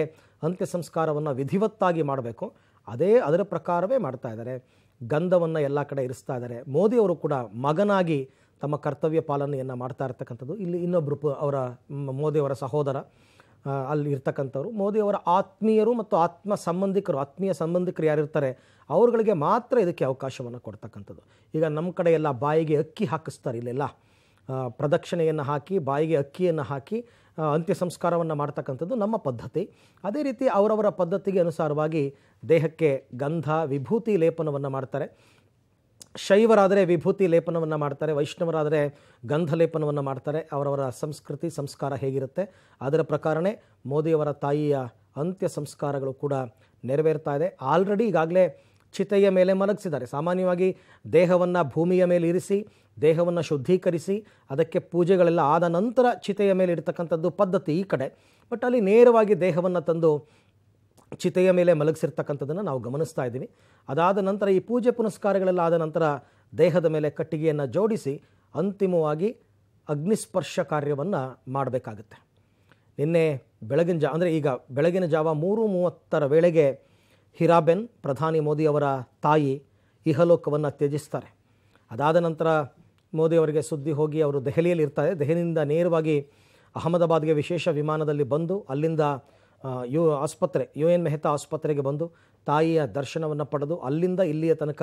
ಅಂತ್ಯ ಸಂಸ್ಕಾರವನ್ನು ವಿಧಿವತ್ತಾಗಿ ಮಾಡಬೇಕು ಅದೇ ಅದರ ಪ್ರಕಾರವೇ ಮಾಡ್ತಾ ಇದ್ದಾರೆ. ಗಂಧವನ್ನು ಎಲ್ಲ ಕಡೆ ಇರಿಸ್ತಾ ಇದ್ದಾರೆ. ಮೋದಿಯವರು ಕೂಡ ಮಗನಾಗಿ ತಮ್ಮ ಕರ್ತವ್ಯ ಪಾಲನೆಯನ್ನು ಮಾಡ್ತಾ ಇರ್ತಕ್ಕಂಥದ್ದು. ಇಲ್ಲಿ ಇನ್ನೊಬ್ಬರು ಅವರ ಮೋದಿಯವರ ಸಹೋದರ ಅಲ್ಲಿ ಇರ್ತಕ್ಕಂಥವ್ರು. ಮೋದಿಯವರ ಆತ್ಮೀಯರು ಮತ್ತು ಆತ್ಮ ಸಂಬಂಧಿಕರು, ಆತ್ಮೀಯ ಸಂಬಂಧಿಕರು ಯಾರಿರ್ತಾರೆ, ಅವ್ರುಗಳಿಗೆ ಮಾತ್ರ ಇದಕ್ಕೆ ಅವಕಾಶವನ್ನು ಕೊಡ್ತಕ್ಕಂಥದ್ದು. ಈಗ ನಮ್ಮ ಕಡೆ ಎಲ್ಲ ಬಾಯಿಗೆ ಅಕ್ಕಿ ಹಾಕಿಸ್ತಾರೆ ಇಲ್ಲೆಲ್ಲ. ಪ್ರದಕ್ಷಿಣೆಯನ್ನು ಹಾಕಿ, ಬಾಯಿಗೆ ಅಕ್ಕಿಯನ್ನು ಹಾಕಿ ಅಂತ್ಯ ಸಂಸ್ಕಾರವನ್ನು ಮಾಡ್ತಕ್ಕಂಥದ್ದು ನಮ್ಮ ಪದ್ಧತಿ. ಅದೇ ರೀತಿ ಅವರವರ ಪದ್ಧತಿಗೆ ಅನುಸಾರವಾಗಿ ದೇಹಕ್ಕೆ ಗಂಧ, ವಿಭೂತಿ ಲೇಪನವನ್ನು ಮಾಡ್ತಾರೆ. ಶೈವರಾದರೆ ವಿಭೂತಿ ಲೇಪನವನ್ನು ಮಾಡ್ತಾರೆ, ವೈಷ್ಣವರಾದರೆ ಗಂಧ ಲೇಪನವನ್ನು ಮಾಡ್ತಾರೆ. ಅವರವರ ಸಂಸ್ಕೃತಿ, ಸಂಸ್ಕಾರ ಹೇಗಿರುತ್ತೆ? ಅದರ ಪ್ರಕಾರನೇ ಮೋದಿಯವರ ತಾಯಿಯ ಅಂತ್ಯ ಸಂಸ್ಕಾರಗಳು ಕೂಡ ನೆರವೇರ್ತಾ ಇದೆ. ಆಲ್ರೆಡಿ ಈಗಾಗಲೇ ಚಿತೆಯ ಮೇಲೆ ಮಲಗಿಸಿದ್ದಾರೆ. ಸಾಮಾನ್ಯವಾಗಿ ದೇಹವನ್ನು ಭೂಮಿಯ ಮೇಲೆ ಇರಿಸಿ, ದೇಹವನ್ನು ಶುದ್ಧೀಕರಿಸಿ, ಅದಕ್ಕೆ ಪೂಜೆಗಳೆಲ್ಲ ಆದ ನಂತರ ಚಿತೆಯ ಮೇಲೆ ಇಡ್ತಕ್ಕಂಥದ್ದು ಪದ್ಧತಿ ಈ ಕಡೆ. ಬಟ್ ಅಲ್ಲಿ ನೇರವಾಗಿ ದೇಹವನ್ನು ತಂದು ಚಿತೆಯ ಮೇಲೆ ಮಲಗಿಸಿರ್ತಕ್ಕಂಥದ್ದನ್ನು ನಾವು ಗಮನಿಸ್ತಾ ಇದ್ದೀವಿ. ಅದಾದ ನಂತರ ಈ ಪೂಜೆ ಪುನಸ್ಕಾರಗಳೆಲ್ಲ ಆದ ನಂತರ ದೇಹದ ಮೇಲೆ ಕಟ್ಟಿಗೆಯನ್ನು ಜೋಡಿಸಿ ಅಂತಿಮವಾಗಿ ಅಗ್ನಿಸ್ಪರ್ಶ ಕಾರ್ಯವನ್ನು ಮಾಡಬೇಕಾಗುತ್ತೆ. ನಿನ್ನೆ ಬೆಳಗಿನ ಜಾ ಅಂದರೆ ಈಗ ಬೆಳಗಿನ ಜಾವ ಮೂರು ಮೂವತ್ತರ ವೇಳೆಗೆ ಹಿರಾಬೆನ್ ಪ್ರಧಾನಿ ಮೋದಿಯವರ ತಾಯಿ ಇಹಲೋಕವನ್ನು ತ್ಯಜಿಸ್ತಾರೆ. ಅದಾದ ನಂತರ ಮೋದಿಯವರಿಗೆ ಸುದ್ದಿ ಹೋಗಿ ಅವರು ದೆಹಲಿಯಲ್ಲಿ ಇರ್ತಾರೆ ದೆಹಲಿಯಿಂದ ನೇರವಾಗಿ ಅಹಮದಾಬಾದ್ಗೆ ವಿಶೇಷ ವಿಮಾನದಲ್ಲಿ ಬಂದು ಅಲ್ಲಿಂದ ಯು ಆಸ್ಪತ್ರೆ ಯು ಎನ್ ಮೆಹ್ತಾ ಆಸ್ಪತ್ರೆಗೆ ಬಂದು ತಾಯಿಯ ದರ್ಶನವನ್ನು ಪಡೆದು ಅಲ್ಲಿಂದ ಇಲ್ಲಿಯ ತನಕ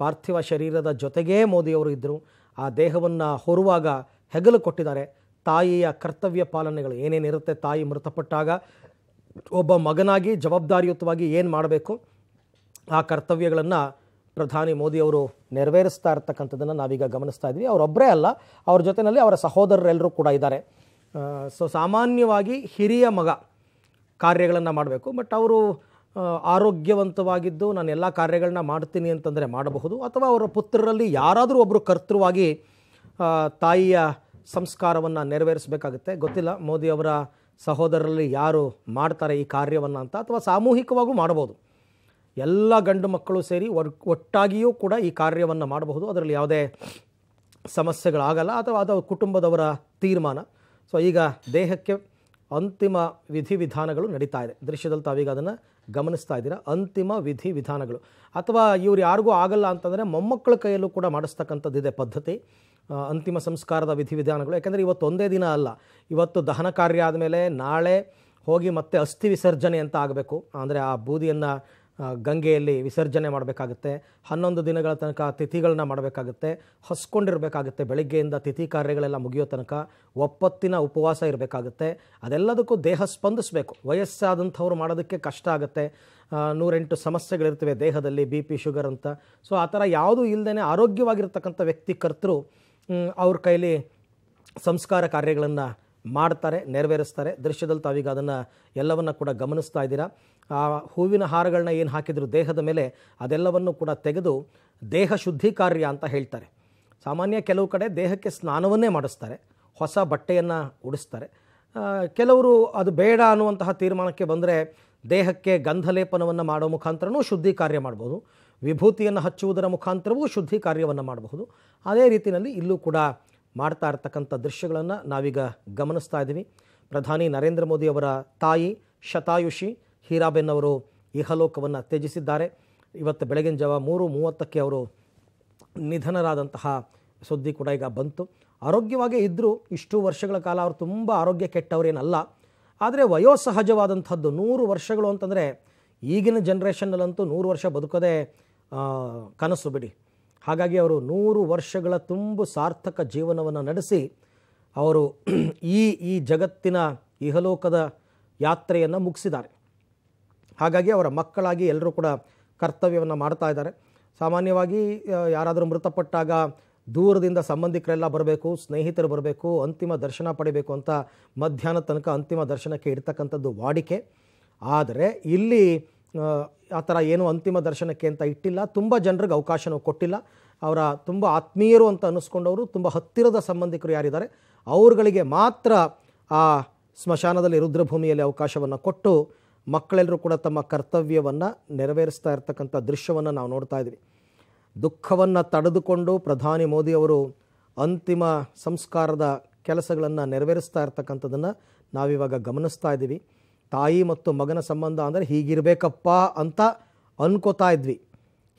ಪಾರ್ಥಿವ ಶರೀರದ ಜೊತೆಗೇ ಮೋದಿಯವರು ಇದ್ದರು ಆ ದೇಹವನ್ನು ಹೊರುವಾಗ ಹೆಗಲು ಕೊಟ್ಟಿದ್ದಾರೆ. ತಾಯಿಯ ಕರ್ತವ್ಯ ಪಾಲನೆಗಳು ಏನೇನಿರುತ್ತೆ, ತಾಯಿ ಮೃತಪಟ್ಟಾಗ ಒಬ್ಬ ಮಗನಾಗಿ ಜವಾಬ್ದಾರಿಯುತವಾಗಿ ಏನು ಮಾಡಬೇಕು, ಆ ಕರ್ತವ್ಯಗಳನ್ನು ಪ್ರಧಾನಿ ಮೋದಿಯವರು ನೆರವೇರಿಸ್ತಾ ಇರ್ತಕ್ಕಂಥದ್ದನ್ನು ನಾವೀಗ ಗಮನಿಸ್ತಾ ಇದ್ವಿ. ಅವರೊಬ್ಬರೇ ಅಲ್ಲ, ಅವ್ರ ಜೊತೆಯಲ್ಲಿ ಅವರ ಸಹೋದರರೆಲ್ಲರೂ ಕೂಡ ಇದ್ದಾರೆ. ಸೊ ಸಾಮಾನ್ಯವಾಗಿ ಹಿರಿಯ ಮಗ ಕಾರ್ಯಗಳನ್ನು ಮಾಡಬೇಕು. ಬಟ್ ಅವರು ಆರೋಗ್ಯವಂತವಾಗಿದ್ದು ನಾನು ಎಲ್ಲ ಕಾರ್ಯಗಳನ್ನ ಮಾಡ್ತೀನಿ ಅಂತಂದರೆ ಮಾಡಬಹುದು. ಅಥವಾ ಅವರ ಪುತ್ರರಲ್ಲಿ ಯಾರಾದರೂ ಒಬ್ಬರು ಕರ್ತೃವಾಗಿ ತಾಯಿಯ ಸಂಸ್ಕಾರವನ್ನು ನೆರವೇರಿಸಬೇಕಾಗುತ್ತೆ. ಗೊತ್ತಿಲ್ಲ ಮೋದಿಯವರ ಸಹೋದರರಲ್ಲಿ ಯಾರು ಮಾಡ್ತಾರೆ ಈ ಕಾರ್ಯವನ್ನು ಅಂತ, ಅಥವಾ ಸಾಮೂಹಿಕವಾಗೂ ಮಾಡಬಹುದು. ಎಲ್ಲ ಗಂಡು ಮಕ್ಕಳು ಸೇರಿ ಒಟ್ಟಾಗಿಯೂ ಕೂಡ ಈ ಕಾರ್ಯವನ್ನು ಮಾಡಬಹುದು. ಅದರಲ್ಲಿ ಯಾವುದೇ ಸಮಸ್ಯೆಗಳಾಗಲ್ಲ, ಅಥವಾ ಅದು ಕುಟುಂಬದವರ ತೀರ್ಮಾನ. ಸೊ ಈಗ ದೇಹಕ್ಕೆ ಅಂತಿಮ ವಿಧಿವಿಧಾನಗಳು ನಡೀತಾ ಇದೆ. ದೃಶ್ಯದಲ್ಲಿ ತಾವೀಗ ಅದನ್ನು ಗಮನಿಸ್ತಾ ಇದ್ದೀರಾ. ಅಂತಿಮ ವಿಧಿವಿಧಾನಗಳು. ಅಥವಾ ಇವ್ರು ಯಾರಿಗೂ ಆಗಲ್ಲ ಅಂತಂದರೆ ಮೊಮ್ಮಕ್ಕಳ ಕೈಯಲ್ಲೂ ಕೂಡ ಮಾಡಿಸ್ತಕ್ಕಂಥದ್ದಿದೆ ಪದ್ಧತಿ. ಅಂತಿಮ ಸಂಸ್ಕಾರದ ವಿಧಿವಿಧಾನಗಳು. ಯಾಕೆಂದರೆ ಇವತ್ತು ಒಂದೇ ದಿನ ಅಲ್ಲ. ಇವತ್ತು ದಹನ ಕಾರ್ಯ ಆದಮೇಲೆ ನಾಳೆ ಹೋಗಿ ಮತ್ತೆ ಅಸ್ಥಿ ವಿಸರ್ಜನೆ ಅಂತ ಆಗಬೇಕು. ಅಂದರೆ ಆ ಬೂದಿಯನ್ನು ಗಂಗೆಯಲ್ಲಿ ವಿಸರ್ಜನೆ ಮಾಡಬೇಕಾಗುತ್ತೆ. ಹನ್ನೊಂದು ದಿನಗಳ ತನಕ ತಿಥಿಗಳನ್ನ ಮಾಡಬೇಕಾಗುತ್ತೆ. ಹಸ್ಕೊಂಡಿರಬೇಕಾಗುತ್ತೆ ಬೆಳಗ್ಗೆಯಿಂದ ತಿಥಿ ಕಾರ್ಯಗಳೆಲ್ಲ ಮುಗಿಯೋ ತನಕ. ಒಪ್ಪತ್ತಿನ ಉಪವಾಸ ಇರಬೇಕಾಗುತ್ತೆ. ಅದೆಲ್ಲದಕ್ಕೂ ದೇಹ ಸ್ಪಂದಿಸಬೇಕು. ವಯಸ್ಸಾದಂಥವ್ರು ಮಾಡೋದಕ್ಕೆ ಕಷ್ಟ ಆಗುತ್ತೆ. ನೂರೆಂಟು ಸಮಸ್ಯೆಗಳಿರ್ತವೆ ದೇಹದಲ್ಲಿ, ಬಿ ಪಿ, ಶುಗರ್ ಅಂತ. ಸೊ, ಆ ಥರ ಯಾವುದೂ ಇಲ್ಲದೇ ಆರೋಗ್ಯವಾಗಿರ್ತಕ್ಕಂಥ ವ್ಯಕ್ತಿ ಕರ್ತರು ಅವ್ರ ಕೈಲಿ ಸಂಸ್ಕಾರ ಕಾರ್ಯಗಳನ್ನು ಮಾಡ್ತಾರೆ, ನೆರವೇರಿಸ್ತಾರೆ. ದೃಶ್ಯದಲ್ಲಿ ತಾವೀಗ ಅದನ್ನು ಎಲ್ಲವನ್ನ ಕೂಡ ಗಮನಿಸ್ತಾ ಇದ್ದೀರಾ. ಆ ಹೂವಿನ ಹಾರಗಳನ್ನ ಏನು ಹಾಕಿದ್ರು ದೇಹದ ಮೇಲೆ, ಅದೆಲ್ಲವನ್ನು ಕೂಡ ತೆಗೆದು ದೇಹ ಶುದ್ಧಿ ಕಾರ್ಯ ಅಂತ ಹೇಳ್ತಾರೆ. ಸಾಮಾನ್ಯ ಕೆಲವು ಕಡೆ ದೇಹಕ್ಕೆ ಸ್ನಾನವನ್ನೇ ಮಾಡಿಸ್ತಾರೆ, ಹೊಸ ಬಟ್ಟೆಯನ್ನು ಉಡಿಸ್ತಾರೆ. ಕೆಲವರು ಅದು ಬೇಡ ಅನ್ನುವಂತಹ ತೀರ್ಮಾನಕ್ಕೆ ಬಂದರೆ ದೇಹಕ್ಕೆ ಗಂಧಲೇಪನವನ್ನು ಮಾಡೋ ಮುಖಾಂತರನೂ ಶುದ್ಧಿ ಕಾರ್ಯ ಮಾಡ್ಬೋದು. ವಿಭೂತಿಯನ್ನು ಹಚ್ಚುವುದರ ಮುಖಾಂತರವೂ ಶುದ್ಧಿ ಕಾರ್ಯವನ್ನು ಮಾಡಬಹುದು. ಅದೇ ರೀತಿಯಲ್ಲಿ ಇಲ್ಲೂ ಕೂಡ ಮಾಡ್ತಾ ಇರ್ತಕ್ಕಂಥ ದೃಶ್ಯಗಳನ್ನು ನಾವೀಗ ಗಮನಿಸ್ತಾ ಇದ್ದೀವಿ. ಪ್ರಧಾನಿ ನರೇಂದ್ರ ಮೋದಿ ಅವರ ತಾಯಿ ಶತಾಯುಷಿ ಹೀರಾಬೆನ್ ಅವರು ಇಹಲೋಕವನ್ನು ತ್ಯಜಿಸಿದ್ದಾರೆ. ಇವತ್ತು ಬೆಳಗಿನ ಜಾವ ಮೂರು ಮೂವತ್ತಕ್ಕೆ ಅವರು ನಿಧನರಾದಂತಹ ಸುದ್ದಿ ಕೂಡ ಈಗ ಬಂತು. ಆರೋಗ್ಯವಾಗೇ ಇದ್ದರೂ ಇಷ್ಟು ವರ್ಷಗಳ ಕಾಲ ಅವರು ತುಂಬ ಆರೋಗ್ಯ ಕೆಟ್ಟವರೇನಲ್ಲ. ಆದರೆ ವಯೋಸಹಜವಾದಂಥದ್ದು ನೂರು ವರ್ಷಗಳು ಅಂತಂದರೆ ಈಗಿನ ಜನ್ರೇಷನ್ನಲ್ಲಂತೂ ನೂರು ವರ್ಷ ಬದುಕೋದೇ ಕನಸು ಬಿಡಿ. ಹಾಗಾಗಿ ಅವರು ನೂರು ವರ್ಷಗಳ ತುಂಬು ಸಾರ್ಥಕ ಜೀವನವನ್ನು ನಡೆಸಿ ಅವರು ಈ ಈ ಜಗತ್ತಿನ ಇಹಲೋಕದ ಯಾತ್ರೆಯನ್ನು ಮುಗಿಸಿದ್ದಾರೆ. ಹಾಗಾಗಿ ಅವರ ಮಕ್ಕಳಾಗಿ ಎಲ್ಲರೂ ಕೂಡ ಕರ್ತವ್ಯವನ್ನು ಮಾಡ್ತಾ ಇದ್ದಾರೆ. ಸಾಮಾನ್ಯವಾಗಿ ಯಾರಾದರೂ ಮೃತಪಟ್ಟಾಗ ದೂರದಿಂದ ಸಂಬಂಧಿಕರೆಲ್ಲ ಬರಬೇಕು, ಸ್ನೇಹಿತರು ಬರಬೇಕು, ಅಂತಿಮ ದರ್ಶನ ಪಡಿಬೇಕು ಅಂತ ಮಧ್ಯಾಹ್ನ ತನಕ ಅಂತಿಮ ದರ್ಶನಕ್ಕೆ ಇಡ್ತಕ್ಕಂಥದ್ದು ವಾಡಿಕೆ. ಆದರೆ ಇಲ್ಲಿ ಆ, ಥರ ಏನು ಅಂತಿಮ ದರ್ಶನಕ್ಕೆ ಅಂತ ಇಟ್ಟಿಲ್ಲ. ತುಂಬ ಜನರಿಗೆ ಅವಕಾಶನೂ ಕೊಟ್ಟಿಲ್ಲ. ಅವರ ತುಂಬ ಆತ್ಮೀಯರು ಅಂತ ಅನ್ನಿಸ್ಕೊಂಡವರು ತುಂಬ ಹತ್ತಿರದ ಸಂಬಂಧಿಕರು ಯಾರಿದ್ದಾರೆ ಅವ್ರುಗಳಿಗೆ ಮಾತ್ರ ಆ ಸ್ಮಶಾನದಲ್ಲಿ ರುದ್ರಭೂಮಿಯಲ್ಲಿ ಅವಕಾಶವನ್ನು ಕೊಟ್ಟು ಮಕ್ಕಳೆಲ್ಲರೂ ಕೂಡ ತಮ್ಮ ಕರ್ತವ್ಯವನ್ನು ನೆರವೇರಿಸ್ತಾ ಇರ್ತಕ್ಕಂಥ ದೃಶ್ಯವನ್ನು ನಾವು ನೋಡ್ತಾ ಇದ್ದೀವಿ. ದುಃಖವನ್ನು ತಡೆದುಕೊಂಡು ಪ್ರಧಾನಿ ಮೋದಿಯವರು ಅಂತಿಮ ಸಂಸ್ಕಾರದ ಕೆಲಸಗಳನ್ನು ನೆರವೇರಿಸ್ತಾ ಇರ್ತಕ್ಕಂಥದ್ದನ್ನು ನಾವಿವಾಗ ಗಮನಿಸ್ತಾ ಇದ್ದೀವಿ. ತಾಯಿ ಮತ್ತು ಮಗನ ಸಂಬಂಧ ಅಂದರೆ ಹೀಗಿರಬೇಕಪ್ಪ ಅಂತ ಅನ್ಕೋತಾ ಇದ್ವಿ.